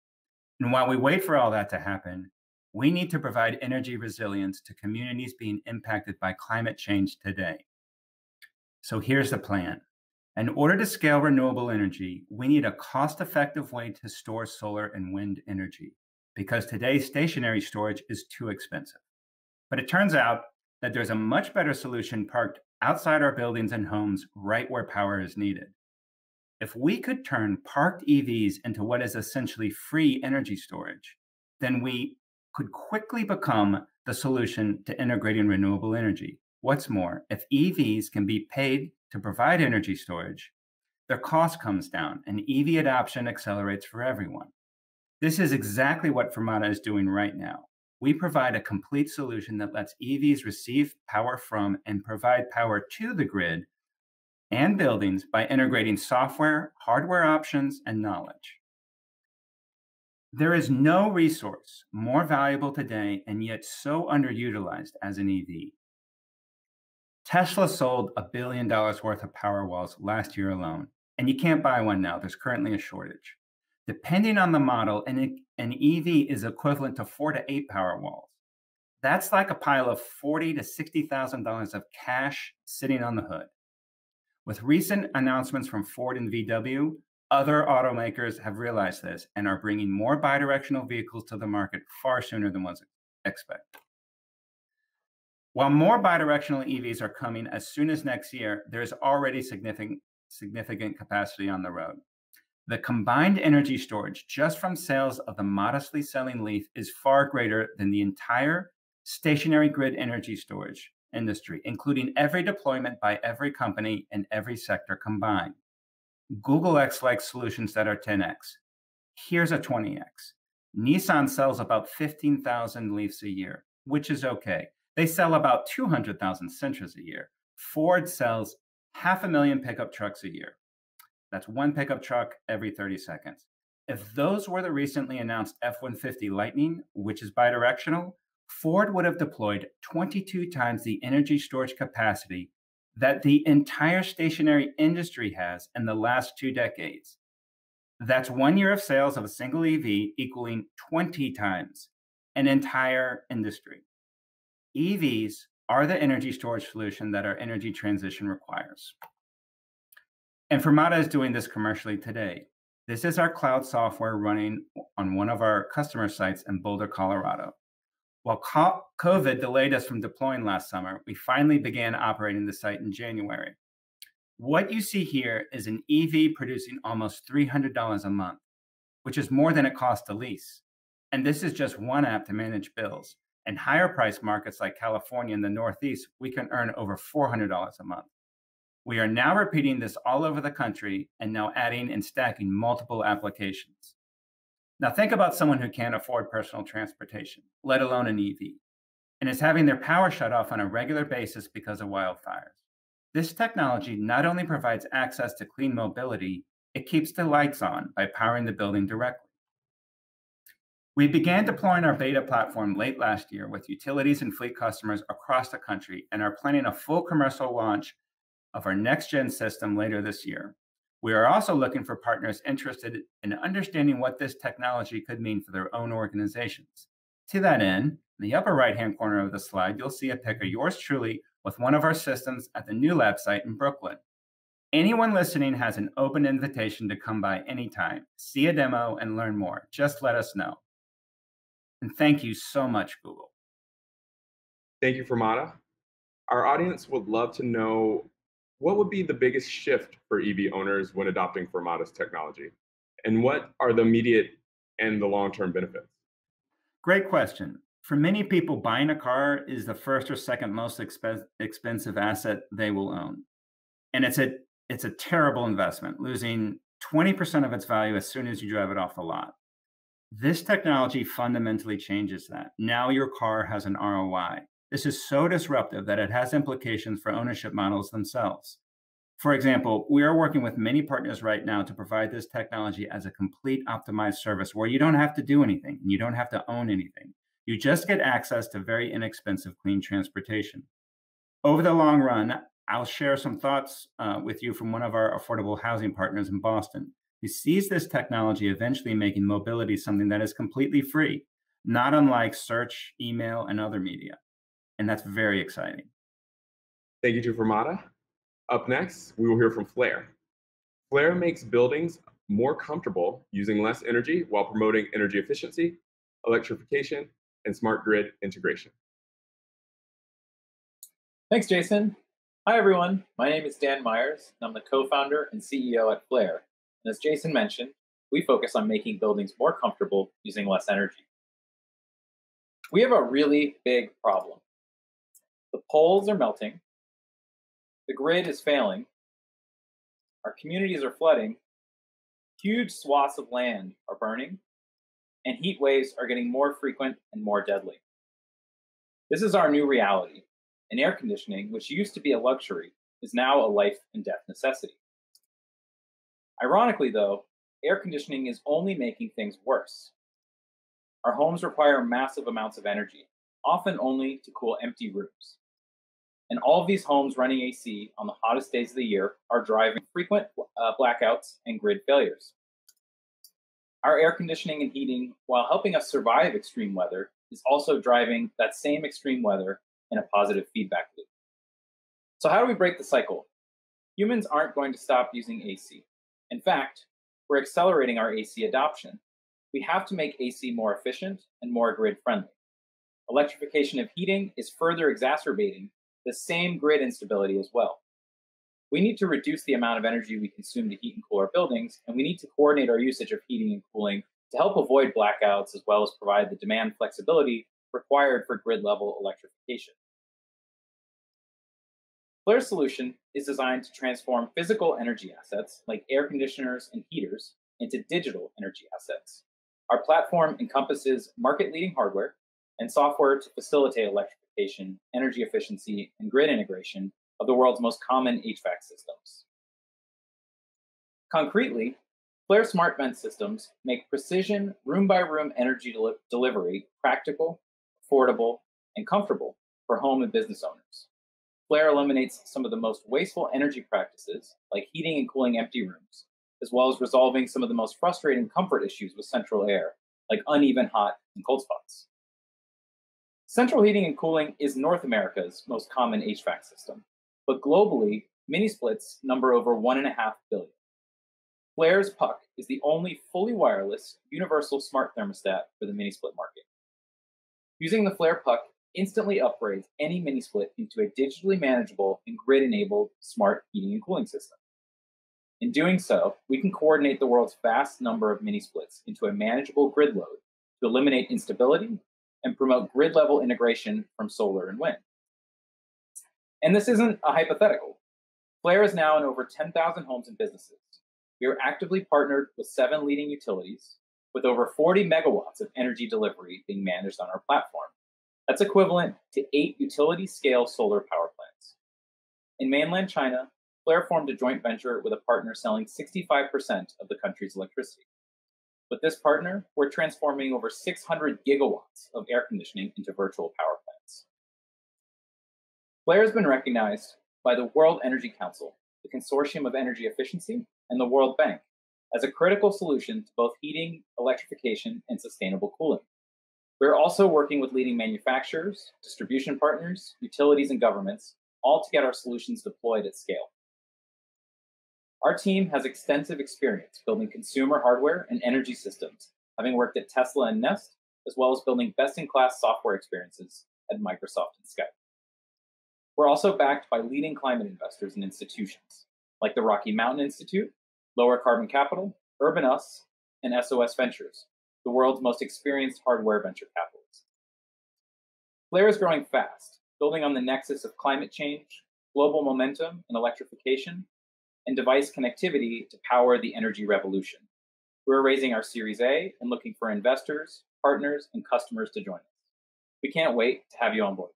And while we wait for all that to happen, we need to provide energy resilience to communities being impacted by climate change today. So here's the plan. In order to scale renewable energy, we need a cost effective way to store solar and wind energy because today's stationary storage is too expensive. But it turns out that there's a much better solution parked outside our buildings and homes right where power is needed. If we could turn parked EVs into what is essentially free energy storage, then we could quickly become the solution to integrating renewable energy. What's more, if EVs can be paid to provide energy storage, their cost comes down and EV adoption accelerates for everyone. This is exactly what Fermata is doing right now. We provide a complete solution that lets EVs receive power from and provide power to the grid and buildings by integrating software, hardware options, and knowledge. There is no resource more valuable today and yet so underutilized as an EV. Tesla sold a billion dollars worth of Powerwalls last year alone, and you can't buy one now. There's currently a shortage. Depending on the model, an, an EV is equivalent to four to eight Powerwalls. That's like a pile of forty to sixty thousand dollars of cash sitting on the hood. With recent announcements from Ford and VW, other automakers have realized this and are bringing more bidirectional vehicles to the market far sooner than was expected. While more bidirectional EVs are coming as soon as next year, there's already significant, significant capacity on the road. The combined energy storage just from sales of the modestly selling Leaf is far greater than the entire stationary grid energy storage industry, including every deployment by every company in every sector combined. Google X likes solutions that are 10x. Here's a 20x. Nissan sells about 15,000 Leafs a year, which is okay. They sell about 200,000 Sentras a year. Ford sells half a million pickup trucks a year. That's one pickup truck every 30 seconds. If those were the recently announced F 150 Lightning, which is bidirectional, Ford would have deployed 22 times the energy storage capacity that the entire stationary industry has in the last two decades. That's one year of sales of a single EV equaling 20 times an entire industry. EVs are the energy storage solution that our energy transition requires. And Fermata is doing this commercially today. This is our cloud software running on one of our customer sites in Boulder, Colorado. While COVID delayed us from deploying last summer, we finally began operating the site in January. What you see here is an EV producing almost $300 a month, which is more than it costs to lease. And this is just one app to manage bills. In higher price markets like California and the Northeast, we can earn over $400 a month. We are now repeating this all over the country and now adding and stacking multiple applications. Now, think about someone who can't afford personal transportation, let alone an EV, and is having their power shut off on a regular basis because of wildfires. This technology not only provides access to clean mobility, it keeps the lights on by powering the building directly. We began deploying our beta platform late last year with utilities and fleet customers across the country and are planning a full commercial launch of our next gen system later this year. We are also looking for partners interested in understanding what this technology could mean for their own organizations. To that end, in the upper right hand corner of the slide, you'll see a pic of yours truly with one of our systems at the New Lab site in Brooklyn. Anyone listening has an open invitation to come by anytime, see a demo, and learn more. Just let us know. And thank you so much, Google. Thank you, Fermata. Our audience would love to know what would be the biggest shift for EV owners when adopting Fermata's technology? And what are the immediate and the long-term benefits? Great question. For many people, buying a car is the first or second most exp- expensive asset they will own. And it's a it's a terrible investment, losing 20% of its value as soon as you drive it off the lot. This technology fundamentally changes that. Now your car has an ROI. This is so disruptive that it has implications for ownership models themselves. For example, we are working with many partners right now to provide this technology as a complete optimized service where you don't have to do anything and you don't have to own anything. You just get access to very inexpensive clean transportation. Over the long run, I'll share some thoughts uh, with you from one of our affordable housing partners in Boston who sees this technology eventually making mobility something that is completely free not unlike search, email, and other media. And that's very exciting. Thank you to Fermata. Up next, we will hear from Flair. Flair makes buildings more comfortable using less energy while promoting energy efficiency, electrification, and smart grid integration. Thanks, Jason. Hi, everyone. My name is Dan Myers, and I'm the co founder and CEO at Flair. And as Jason mentioned, we focus on making buildings more comfortable using less energy. We have a really big problem. The poles are melting, the grid is failing, our communities are flooding, huge swaths of land are burning, and heat waves are getting more frequent and more deadly. This is our new reality, and air conditioning, which used to be a luxury, is now a life and death necessity. Ironically, though, air conditioning is only making things worse. Our homes require massive amounts of energy, often only to cool empty rooms. And all of these homes running AC on the hottest days of the year are driving frequent uh, blackouts and grid failures. Our air conditioning and heating, while helping us survive extreme weather, is also driving that same extreme weather in a positive feedback loop. So, how do we break the cycle? Humans aren't going to stop using AC. In fact, we're accelerating our AC adoption. We have to make AC more efficient and more grid friendly. Electrification of heating is further exacerbating the same grid instability as well. We need to reduce the amount of energy we consume to heat and cool our buildings, and we need to coordinate our usage of heating and cooling to help avoid blackouts as well as provide the demand flexibility required for grid level electrification. Flair's solution is designed to transform physical energy assets like air conditioners and heaters into digital energy assets. Our platform encompasses market leading hardware and software to facilitate electrification, energy efficiency, and grid integration of the world's most common HVAC systems. Concretely, Flair Smart Vent systems make precision room by room energy del- delivery practical, affordable, and comfortable for home and business owners. Flair eliminates some of the most wasteful energy practices, like heating and cooling empty rooms, as well as resolving some of the most frustrating comfort issues with central air, like uneven hot and cold spots. Central heating and cooling is North America's most common HVAC system, but globally, mini splits number over 1.5 billion. Flair's Puck is the only fully wireless, universal smart thermostat for the mini split market. Using the Flair Puck instantly upgrades any mini split into a digitally manageable and grid enabled smart heating and cooling system. In doing so, we can coordinate the world's vast number of mini splits into a manageable grid load to eliminate instability and promote grid level integration from solar and wind. And this isn't a hypothetical. Flair is now in over 10,000 homes and businesses. We are actively partnered with seven leading utilities, with over 40 megawatts of energy delivery being managed on our platform. That's equivalent to eight utility scale solar power plants. In mainland China, Flair formed a joint venture with a partner selling 65% of the country's electricity. With this partner, we're transforming over 600 gigawatts of air conditioning into virtual power plants. Flair has been recognized by the World Energy Council, the Consortium of Energy Efficiency, and the World Bank as a critical solution to both heating, electrification, and sustainable cooling. We're also working with leading manufacturers, distribution partners, utilities, and governments, all to get our solutions deployed at scale. Our team has extensive experience building consumer hardware and energy systems, having worked at Tesla and Nest, as well as building best in class software experiences at Microsoft and Skype. We're also backed by leading climate investors and institutions like the Rocky Mountain Institute, Lower Carbon Capital, Urban Us, and SOS Ventures, the world's most experienced hardware venture capitalists. Flair is growing fast, building on the nexus of climate change, global momentum and electrification, and device connectivity to power the energy revolution. We're raising our Series A and looking for investors, partners, and customers to join us. We can't wait to have you on board.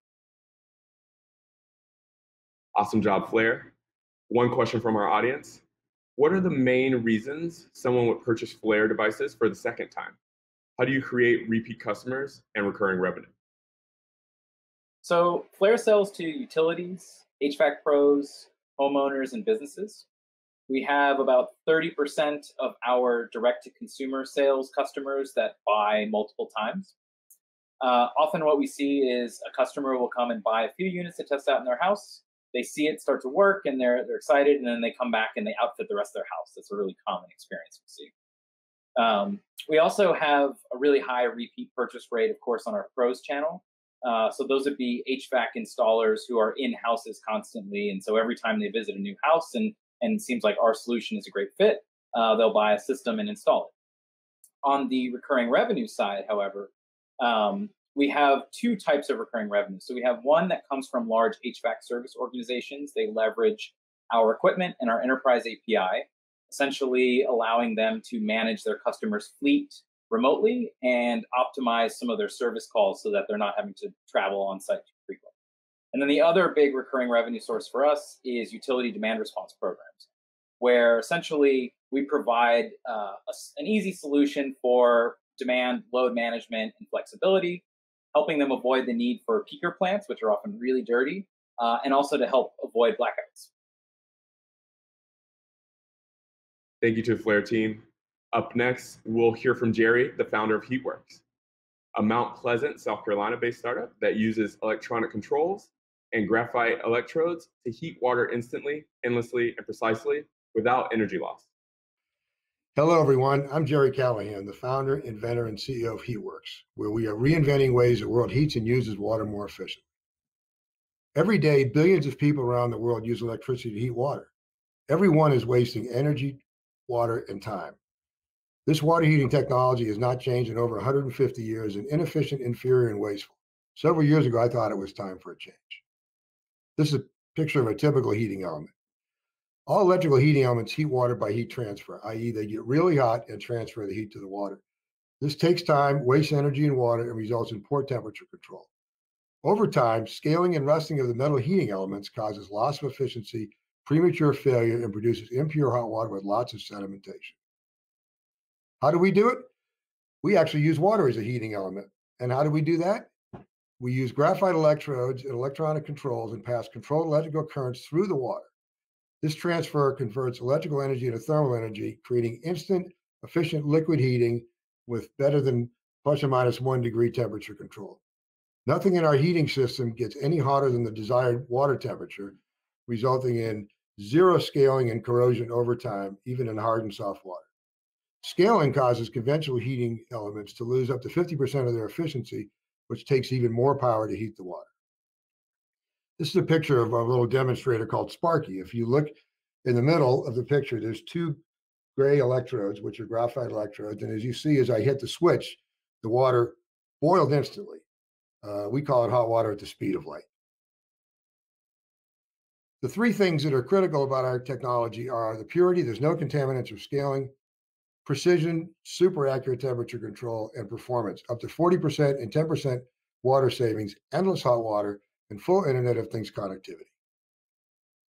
Awesome job, Flair. One question from our audience. What are the main reasons someone would purchase Flair devices for the second time? How do you create repeat customers and recurring revenue? So, Flair sells to utilities, HVAC pros, homeowners, and businesses. We have about 30% of our direct to consumer sales customers that buy multiple times. Uh, often, what we see is a customer will come and buy a few units to test out in their house. They see it start to work and they're, they're excited, and then they come back and they outfit the rest of their house. That's a really common experience we see. Um, we also have a really high repeat purchase rate, of course, on our pros channel. Uh, so those would be HVAC installers who are in houses constantly, and so every time they visit a new house and and seems like our solution is a great fit, uh, they'll buy a system and install it. On the recurring revenue side, however, um, we have two types of recurring revenue. So we have one that comes from large HVAC service organizations. They leverage our equipment and our enterprise API, essentially allowing them to manage their customers' fleet remotely and optimize some of their service calls so that they're not having to travel on site too frequently. And then the other big recurring revenue source for us is utility demand response programs, where essentially we provide uh, a, an easy solution for demand, load management, and flexibility, helping them avoid the need for peaker plants, which are often really dirty, uh, and also to help avoid blackouts. Thank you to the Flair team. Up next, we'll hear from Jerry, the founder of HeatWorks, a Mount Pleasant, South Carolina based startup that uses electronic controls and graphite electrodes to heat water instantly, endlessly, and precisely without energy loss. Hello, everyone. I'm Jerry Callahan, the founder, inventor, and CEO of HeatWorks, where we are reinventing ways the world heats and uses water more efficiently. Every day, billions of people around the world use electricity to heat water. Everyone is wasting energy, water, and time. This water heating technology has not changed in over 150 years and inefficient, inferior, and wasteful. Several years ago, I thought it was time for a change. This is a picture of a typical heating element. All electrical heating elements heat water by heat transfer, i.e., they get really hot and transfer the heat to the water. This takes time, wastes energy and water, and results in poor temperature control. Over time, scaling and rusting of the metal heating elements causes loss of efficiency, premature failure, and produces impure hot water with lots of sedimentation. How do we do it? We actually use water as a heating element. And how do we do that? We use graphite electrodes and electronic controls and pass controlled electrical currents through the water. This transfer converts electrical energy into thermal energy, creating instant, efficient liquid heating with better than plus or minus one degree temperature control. Nothing in our heating system gets any hotter than the desired water temperature, resulting in zero scaling and corrosion over time, even in hard and soft water. Scaling causes conventional heating elements to lose up to 50% of their efficiency, which takes even more power to heat the water. This is a picture of a little demonstrator called Sparky. If you look in the middle of the picture, there's two gray electrodes, which are graphite electrodes. And as you see, as I hit the switch, the water boiled instantly. Uh, we call it hot water at the speed of light. The three things that are critical about our technology are the purity, there's no contaminants or scaling, precision, super accurate temperature control, and performance, up to 40% and 10% water savings, endless hot water, and full Internet of Things connectivity.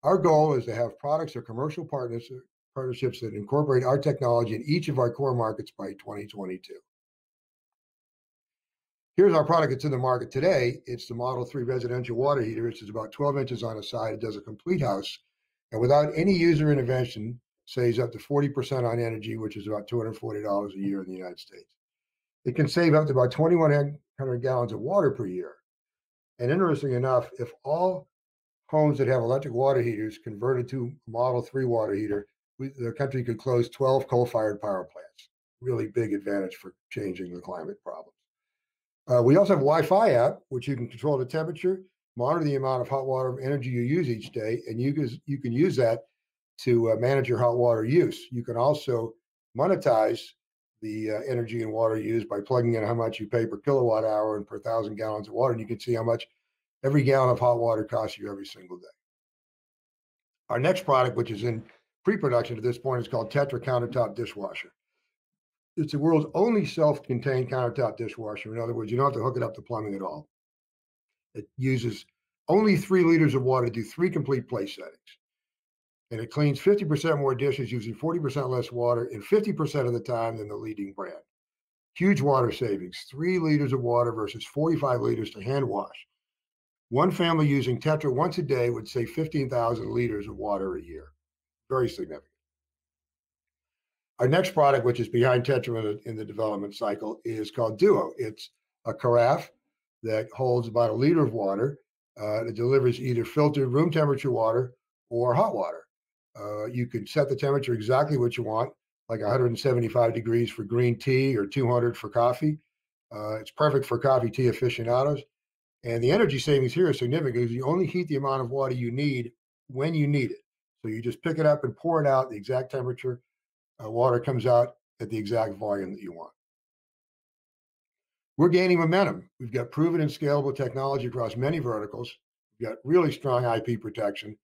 Our goal is to have products or commercial partners, partnerships that incorporate our technology in each of our core markets by 2022. Here's our product that's in the market today. It's the Model 3 residential water heater. It's about 12 inches on a side. It does a complete house. And without any user intervention, saves up to 40% on energy, which is about $240 a year in the United States. It can save up to about 2,100 gallons of water per year. And interesting enough, if all homes that have electric water heaters converted to Model 3 water heater, we, the country could close 12 coal fired power plants. Really big advantage for changing the climate problems. Uh, we also have a Wi Fi app, which you can control the temperature, monitor the amount of hot water energy you use each day, and you can, you can use that to uh, manage your hot water use. You can also monetize the uh, energy and water used by plugging in how much you pay per kilowatt hour and per thousand gallons of water. And you can see how much every gallon of hot water costs you every single day. Our next product, which is in pre-production at this point, is called Tetra Countertop Dishwasher. It's the world's only self-contained countertop dishwasher. In other words, you don't have to hook it up to plumbing at all. It uses only three liters of water to do three complete place settings and it cleans 50% more dishes using 40% less water in 50% of the time than the leading brand. Huge water savings, three liters of water versus 45 liters to hand wash. One family using Tetra once a day would save 15,000 liters of water a year. Very significant. Our next product, which is behind Tetra in the, development cycle, is called Duo. It's a carafe that holds about a liter of water. Uh, that delivers either filtered room temperature water or hot water. Uh, you can set the temperature exactly what you want, like 175 degrees for green tea or 200 for coffee. Uh, it's perfect for coffee tea aficionados. And the energy savings here is significant because you only heat the amount of water you need when you need it. So you just pick it up and pour it out the exact temperature. Uh, water comes out at the exact volume that you want. We're gaining momentum. We've got proven and scalable technology across many verticals. We've got really strong IP protection.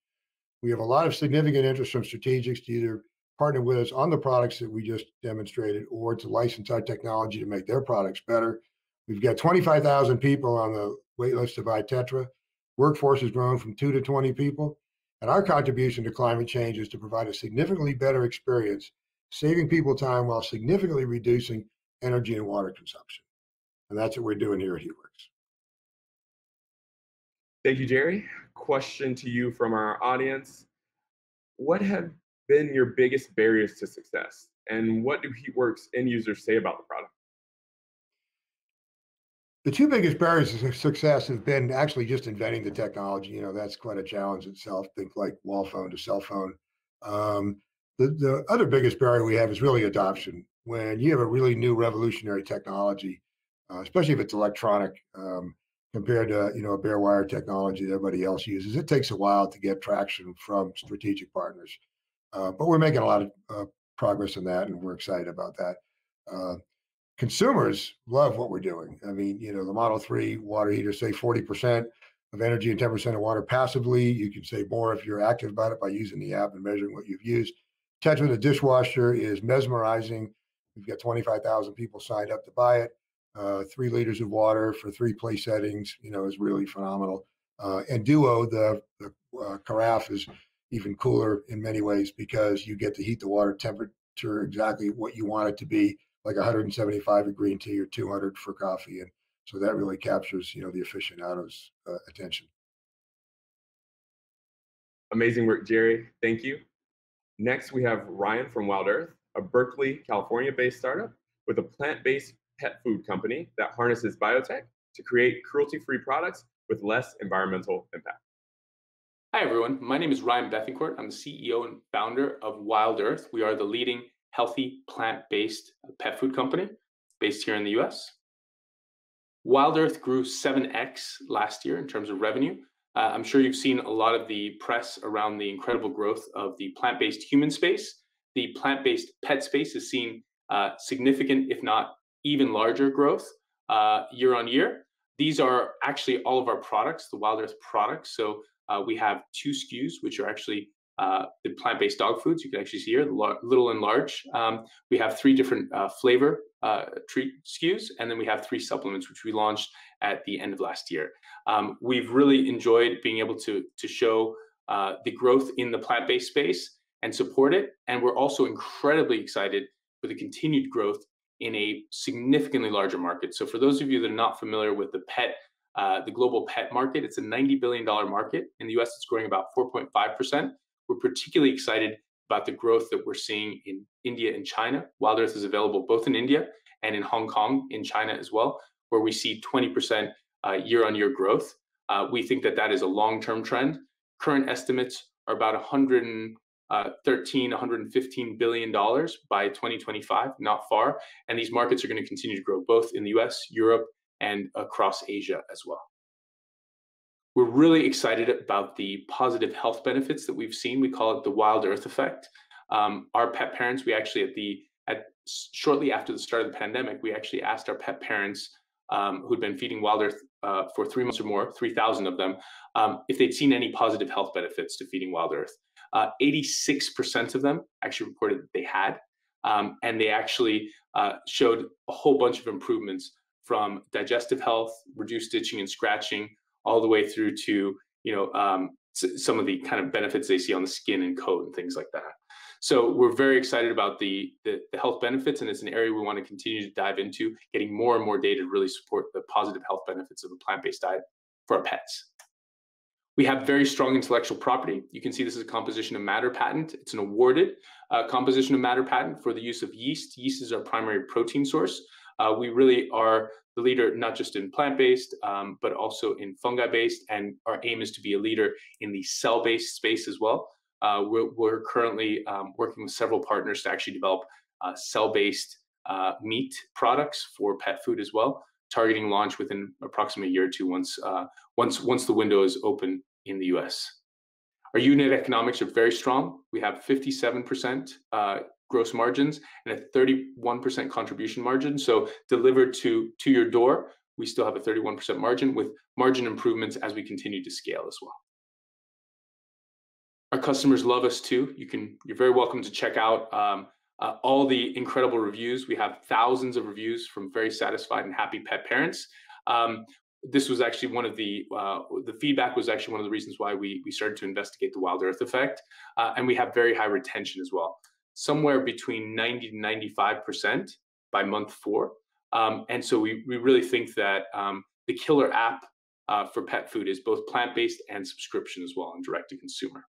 We have a lot of significant interest from strategics to either partner with us on the products that we just demonstrated or to license our technology to make their products better. We've got 25,000 people on the waitlist to buy Tetra. Workforce has grown from two to 20 people. And our contribution to climate change is to provide a significantly better experience, saving people time while significantly reducing energy and water consumption. And that's what we're doing here at HeatWorks. Thank you, Jerry. Question to you from our audience. What have been your biggest barriers to success? And what do HeatWorks end users say about the product? The two biggest barriers to success have been actually just inventing the technology. You know, that's quite a challenge itself. Think like wall phone to cell phone. Um, the, the other biggest barrier we have is really adoption. When you have a really new revolutionary technology, uh, especially if it's electronic, um, compared to you know a bare wire technology that everybody else uses. It takes a while to get traction from strategic partners, uh, but we're making a lot of uh, progress in that, and we're excited about that. Uh, consumers love what we're doing. I mean, you know, the Model Three water heater forty percent of energy and ten percent of water passively. You can save more if you're active about it by using the app and measuring what you've used. Tetra the dishwasher is mesmerizing. We've got 25,000 people signed up to buy it uh, three liters of water for three place settings, you know, is really phenomenal. Uh, and Duo, the, the uh, carafe is even cooler in many ways because you get to heat the water temperature exactly what you want it to be, like 175 for green tea or 200 for coffee. And so that really captures, you know, the aficionados' uh, attention. Amazing work, Jerry. Thank you. Next, we have Ryan from Wild Earth, a Berkeley, California based startup with a plant based pet food company that harnesses biotech to create cruelty-free products with less environmental impact. Hi, everyone. My name is Ryan Bethencourt. I'm the CEO and founder of Wild Earth. We are the leading healthy plant-based pet food company based here in the US. Wild Earth grew 7x last year in terms of revenue. Uh, I'm sure you've seen a lot of the press around the incredible growth of the plant based human space. The plant based pet space has seen uh, significant, if not even larger growth uh, year on year. These are actually all of our products, the Wild Earth products. So uh, we have two SKUs, which are actually uh, the plant-based dog foods. You can actually see here, little and large. Um, we have three different uh, flavor treat SKUs, and then we have three supplements, which we launched at the end of last year. Um, we've really enjoyed being able to to show uh, the growth in the plant-based space and support it, and we're also incredibly excited for the continued growth in a significantly larger market. So for those of you that are not familiar with the pet, uh, the global pet market, it's a $90 billion market. In the US, it's growing about 4.5%. We're particularly excited about the growth that we're seeing in India and China. Wild Earth is available both in India and in Hong Kong, in China as well, where we see 20% uh, year-on-year growth. Uh, we think that that is a long-term trend. Current estimates are about 100 uh, 13, 115 billion dollars by 2025, not far. And these markets are going to continue to grow both in the US, Europe, and across Asia as well. We're really excited about the positive health benefits that we've seen. We call it the wild earth effect. Um, our pet parents, we actually at the at shortly after the start of the pandemic, we actually asked our pet parents um, who'd been feeding wild earth uh, for three months or more, 3,000 of them, um, if they'd seen any positive health benefits to feeding wild earth. Uh, 86% of them actually reported that they had. Um, and they actually uh, showed a whole bunch of improvements from digestive health, reduced itching and scratching, all the way through to you know um, some of the kind of benefits they see on the skin and coat and things like that. So we're very excited about the, the, the health benefits, and it's an area we want to continue to dive into, getting more and more data to really support the positive health benefits of a plant-based diet for our pets. We have very strong intellectual property. You can see this is a composition of matter patent. It's an awarded uh, composition of matter patent for the use of yeast. Yeast is our primary protein source. Uh, we really are the leader not just in plant-based, um, but also in fungi-based, and our aim is to be a leader in the cell-based space as well. Uh, we're, we're, currently um, working with several partners to actually develop uh, cell-based uh, meat products for pet food as well, targeting launch within approximately a year or two once uh, once once the window is open in the U.S. Our unit economics are very strong. We have 57% uh, gross margins and a 31% contribution margin. So delivered to to your door, we still have a 31% margin with margin improvements as we continue to scale as well. Our customers love us too. You can you're very welcome to check out um, uh, all the incredible reviews. We have thousands of reviews from very satisfied and happy pet parents. Um, this was actually one of the uh, the feedback was actually one of the reasons why we we started to investigate the wild earth effect, uh, and we have very high retention as well, somewhere between 90 to 95 percent by month four. Um, and so we we really think that um, the killer app uh, for pet food is both plant based and subscription as well and direct to consumer.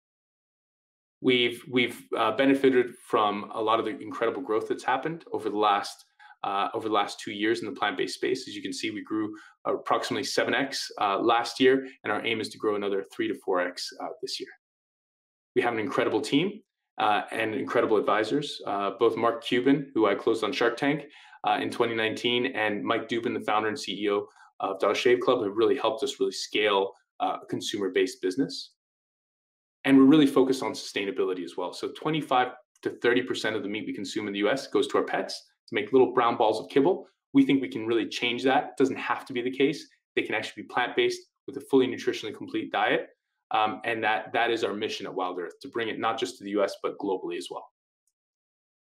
We've we've uh, benefited from a lot of the incredible growth that's happened over the last uh, over the last two years in the plant-based space. As you can see, we grew approximately 7x uh, last year, and our aim is to grow another 3 to 4x uh, this year. We have an incredible team uh, and incredible advisors. Uh, both Mark Cuban, who I closed on Shark Tank in 2019, and Mike Dubin, the founder and CEO of Dollar Shave Club, have really helped us really scale a consumer-based business and we're really focused on sustainability as well. So 25 to 30% of the meat we consume in the US goes to our pets to make little brown balls of kibble. We think we can really change that. It doesn't have to be the case. They can actually be plant-based with a fully nutritionally complete diet. Um, and that that is our mission at Wild Earth to bring it not just to the US, but globally as well.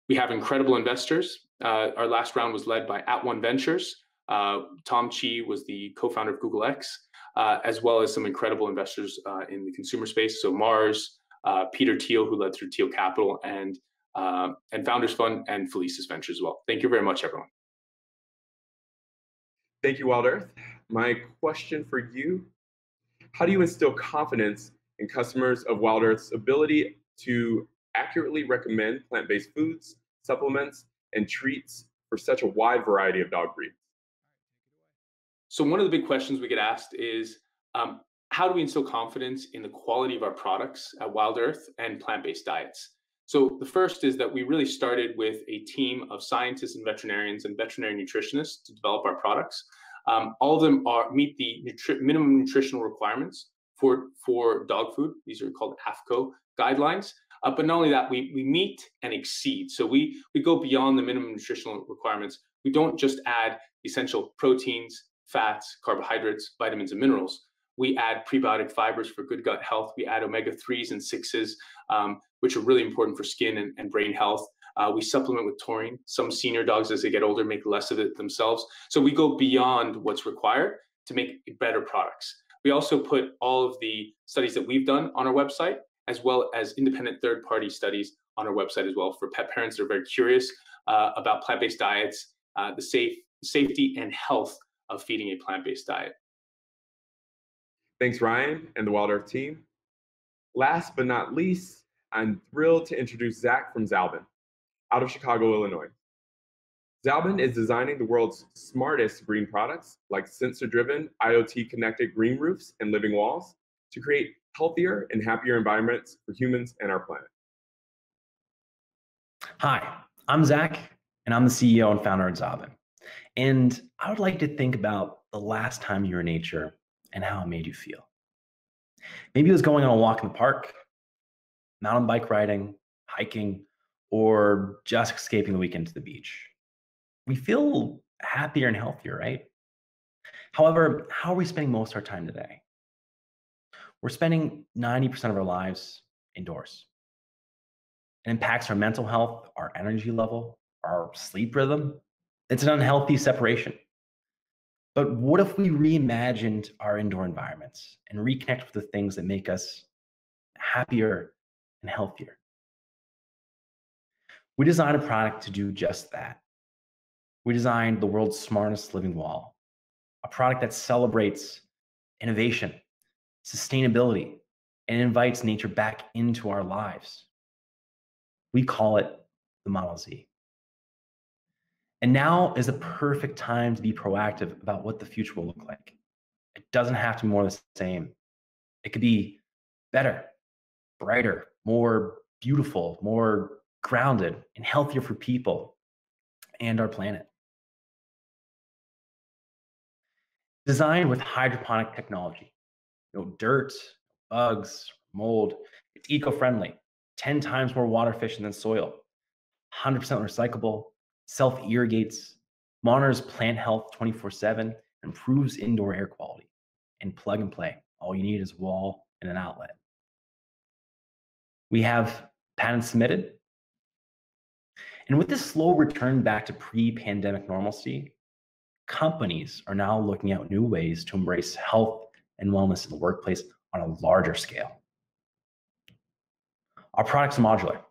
We have incredible investors. Uh, our last round was led by At One Ventures. Uh, Tom Chi was the co-founder of Google X uh, as well as some incredible investors uh, in the consumer space. So Mars, uh, Peter Thiel, who led through Thiel Capital, and uh, and Founders Fund, and Felicis Ventures as well. Thank you very much, everyone. Thank you, Wild Earth. My question for you: How do you instill confidence in customers of Wild Earth's ability to accurately recommend plant-based foods, supplements, and treats for such a wide variety of dog breeds? So one of the big questions we get asked is, um, how do we instill confidence in the quality of our products at Wild Earth and plant-based diets? So the first is that we really started with a team of scientists and veterinarians and veterinary nutritionists to develop our products. Um, all of them are meet the nutri- minimum nutritional requirements for for dog food. These are called AAFCO guidelines. Uh, but not only that, we we meet and exceed. So we we go beyond the minimum nutritional requirements. We don't just add essential proteins, fats, carbohydrates, vitamins, and minerals. We add prebiotic fibers for good gut health. We add omega 3s and 6s, um, which are really important for skin and, and brain health. Uh, we supplement with taurine. Some senior dogs, as they get older, make less of it themselves. So we go beyond what's required to make better products. We also put all of the studies that we've done on our website, as well as independent third party studies on our website as well for pet parents that are very curious uh, about plant based diets, uh, the safe, safety, and health of feeding a plant-based diet. Thanks, Ryan and the Wild Earth team. Last but not least, I'm thrilled to introduce Zach from Zauben, out of Chicago, Illinois. Zauben is designing the world's smartest green products, like sensor-driven, IoT-connected green roofs and living walls, to create healthier and happier environments for humans and our planet. Hi, I'm Zach, and I'm the CEO and founder of Zauben. And I would like to think about the last time you were in nature and how it made you feel. Maybe it was going on a walk in the park, mountain bike riding, hiking, or just escaping the weekend to the beach. We feel happier and healthier, right? However, how are we spending most of our time today? We're spending 90% of our lives indoors. It impacts our mental health, our energy level, our sleep rhythm, it's an unhealthy separation. But what if we reimagined our indoor environments and reconnect with the things that make us happier and healthier? We designed a product to do just that. We designed the world's smartest living wall, a product that celebrates innovation, sustainability, and invites nature back into our lives. We call it the Model Z. And now is the perfect time to be proactive about what the future will look like. It doesn't have to be more the same. It could be better, brighter, more beautiful, more grounded, and healthier for people and our planet. Designed with hydroponic technology, no dirt, bugs, mold. It's eco-friendly, 10 times more water efficient than soil, 100% recyclable, self-irrigates, monitors plant health 24/7, improves indoor air quality, and plug and play. All you need is a wall and an outlet. We have patents submitted. And with this slow return back to pre-pandemic normalcy, companies are now looking at new ways to embrace health and wellness in the workplace on a larger scale. Our products modular,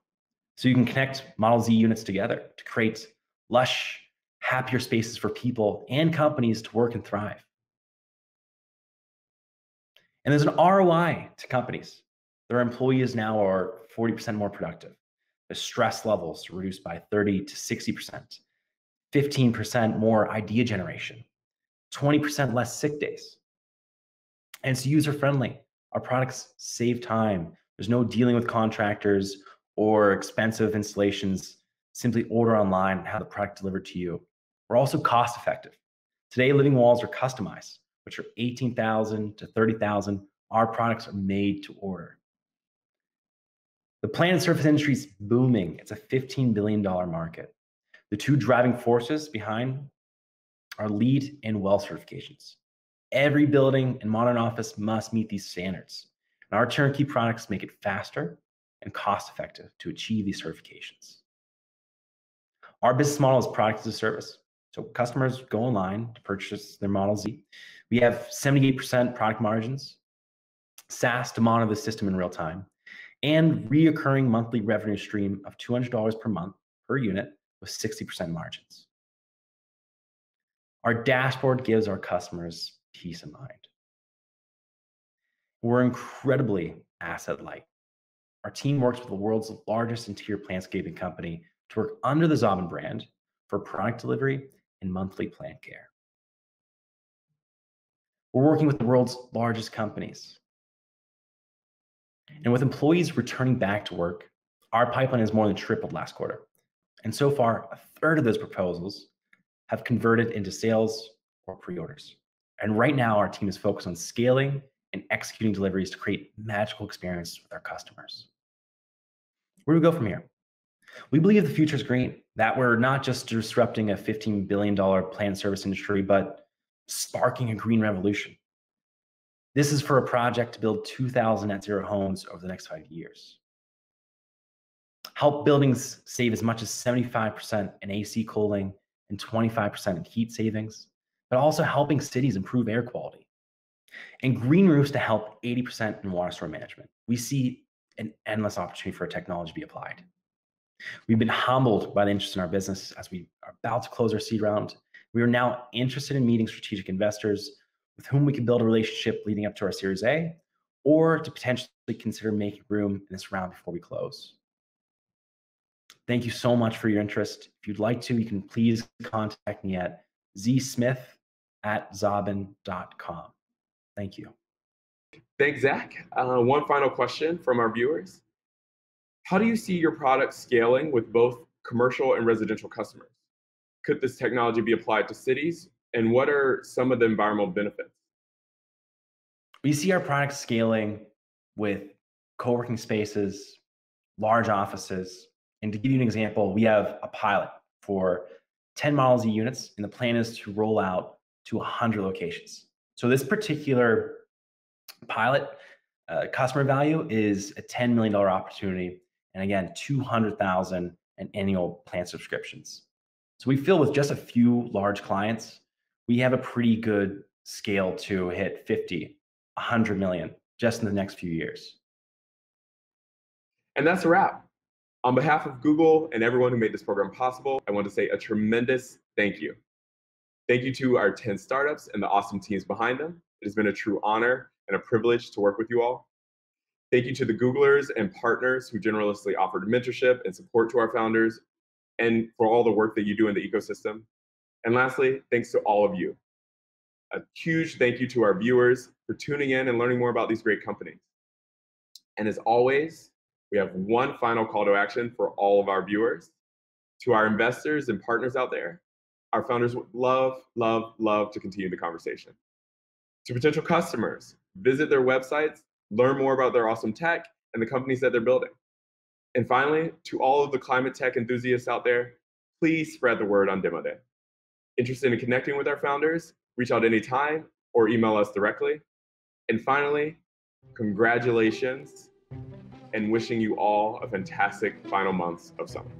so you can connect Model Z units together to create lush, happier spaces for people and companies to work and thrive. And there's an ROI to companies. Their employees now are 40% more productive. The stress levels reduced by 30 to 60%, 15% more idea generation, 20% less sick days. And it's user friendly. Our products save time. There's no dealing with contractors or expensive installations. Simply order online and have the product delivered to you. We're also cost effective. Today, living walls are customized, which are 18,000 to 30,000. Our products are made to order. The plant and surface industry is booming. It's a $15 billion market. The two driving forces behind are LEED and WELL certifications. Every building and modern office must meet these standards. And our turnkey products make it faster and cost effective to achieve these certifications. Our business model is product as a service. So customers go online to purchase their Model Z. We have 78% product margins, SaaS to monitor the system in real time, and reoccurring monthly revenue stream of $200 per month per unit with 60% margins. Our dashboard gives our customers peace of mind. We're incredibly asset light. Our team works with the world's largest interior landscaping company to work under the Zauben brand for product delivery and monthly plant care. We're working with the world's largest companies and with employees returning back to work, our pipeline has more than tripled last quarter. And so far, a third of those proposals have converted into sales or pre orders. And right now, our team is focused on scaling and executing deliveries to create magical experience with our customers. Where do we go from here? We believe the future is green, that we're not just disrupting a $15 billion plant service industry, but sparking a green revolution. This is for a project to build 2,000 net zero homes over the next five years. Help buildings save as much as 75% in AC cooling and 25% in heat savings, but also helping cities improve air quality. And green roofs to help 80% in water storm management. We see an endless opportunity for a technology to be applied. We've been humbled by the interest in our business as we are about to close our seed round. We are now interested in meeting strategic investors with whom we can build a relationship leading up to our Series A, or to potentially consider making room in this round before we close. Thank you so much for your interest. If you'd like to, you can please contact me at zsmith at zauben.com. Thank you. Thanks, Zach. Uh, one final question from our viewers. How do you see your product scaling with both commercial and residential customers? Could this technology be applied to cities and what are some of the environmental benefits? We see our product scaling with co-working spaces, large offices. And to give you an example, we have a pilot for 10 Model Z units, and the plan is to roll out to 100 locations. So this particular pilot uh, customer value is a $10 million opportunity, and again, 200,000 in annual plan subscriptions. So we feel with just a few large clients, we have a pretty good scale to hit 50, 100 million just in the next few years. And that's a wrap. On behalf of Google and everyone who made this program possible, I want to say a tremendous thank you. Thank you to our 10 startups and the awesome teams behind them. It has been a true honor and a privilege to work with you all. Thank you to the Googlers and partners who generously offered mentorship and support to our founders and for all the work that you do in the ecosystem. And lastly, thanks to all of you. A huge thank you to our viewers for tuning in and learning more about these great companies. And as always, we have one final call to action for all of our viewers. To our investors and partners out there, our founders would love, love, love to continue the conversation. To potential customers, visit their websites, learn more about their awesome tech and the companies that they're building. And finally, to all of the climate tech enthusiasts out there, please spread the word on Demo Day. Interested in connecting with our founders? Reach out anytime or email us directly. And finally, congratulations and wishing you all a fantastic final months of summer.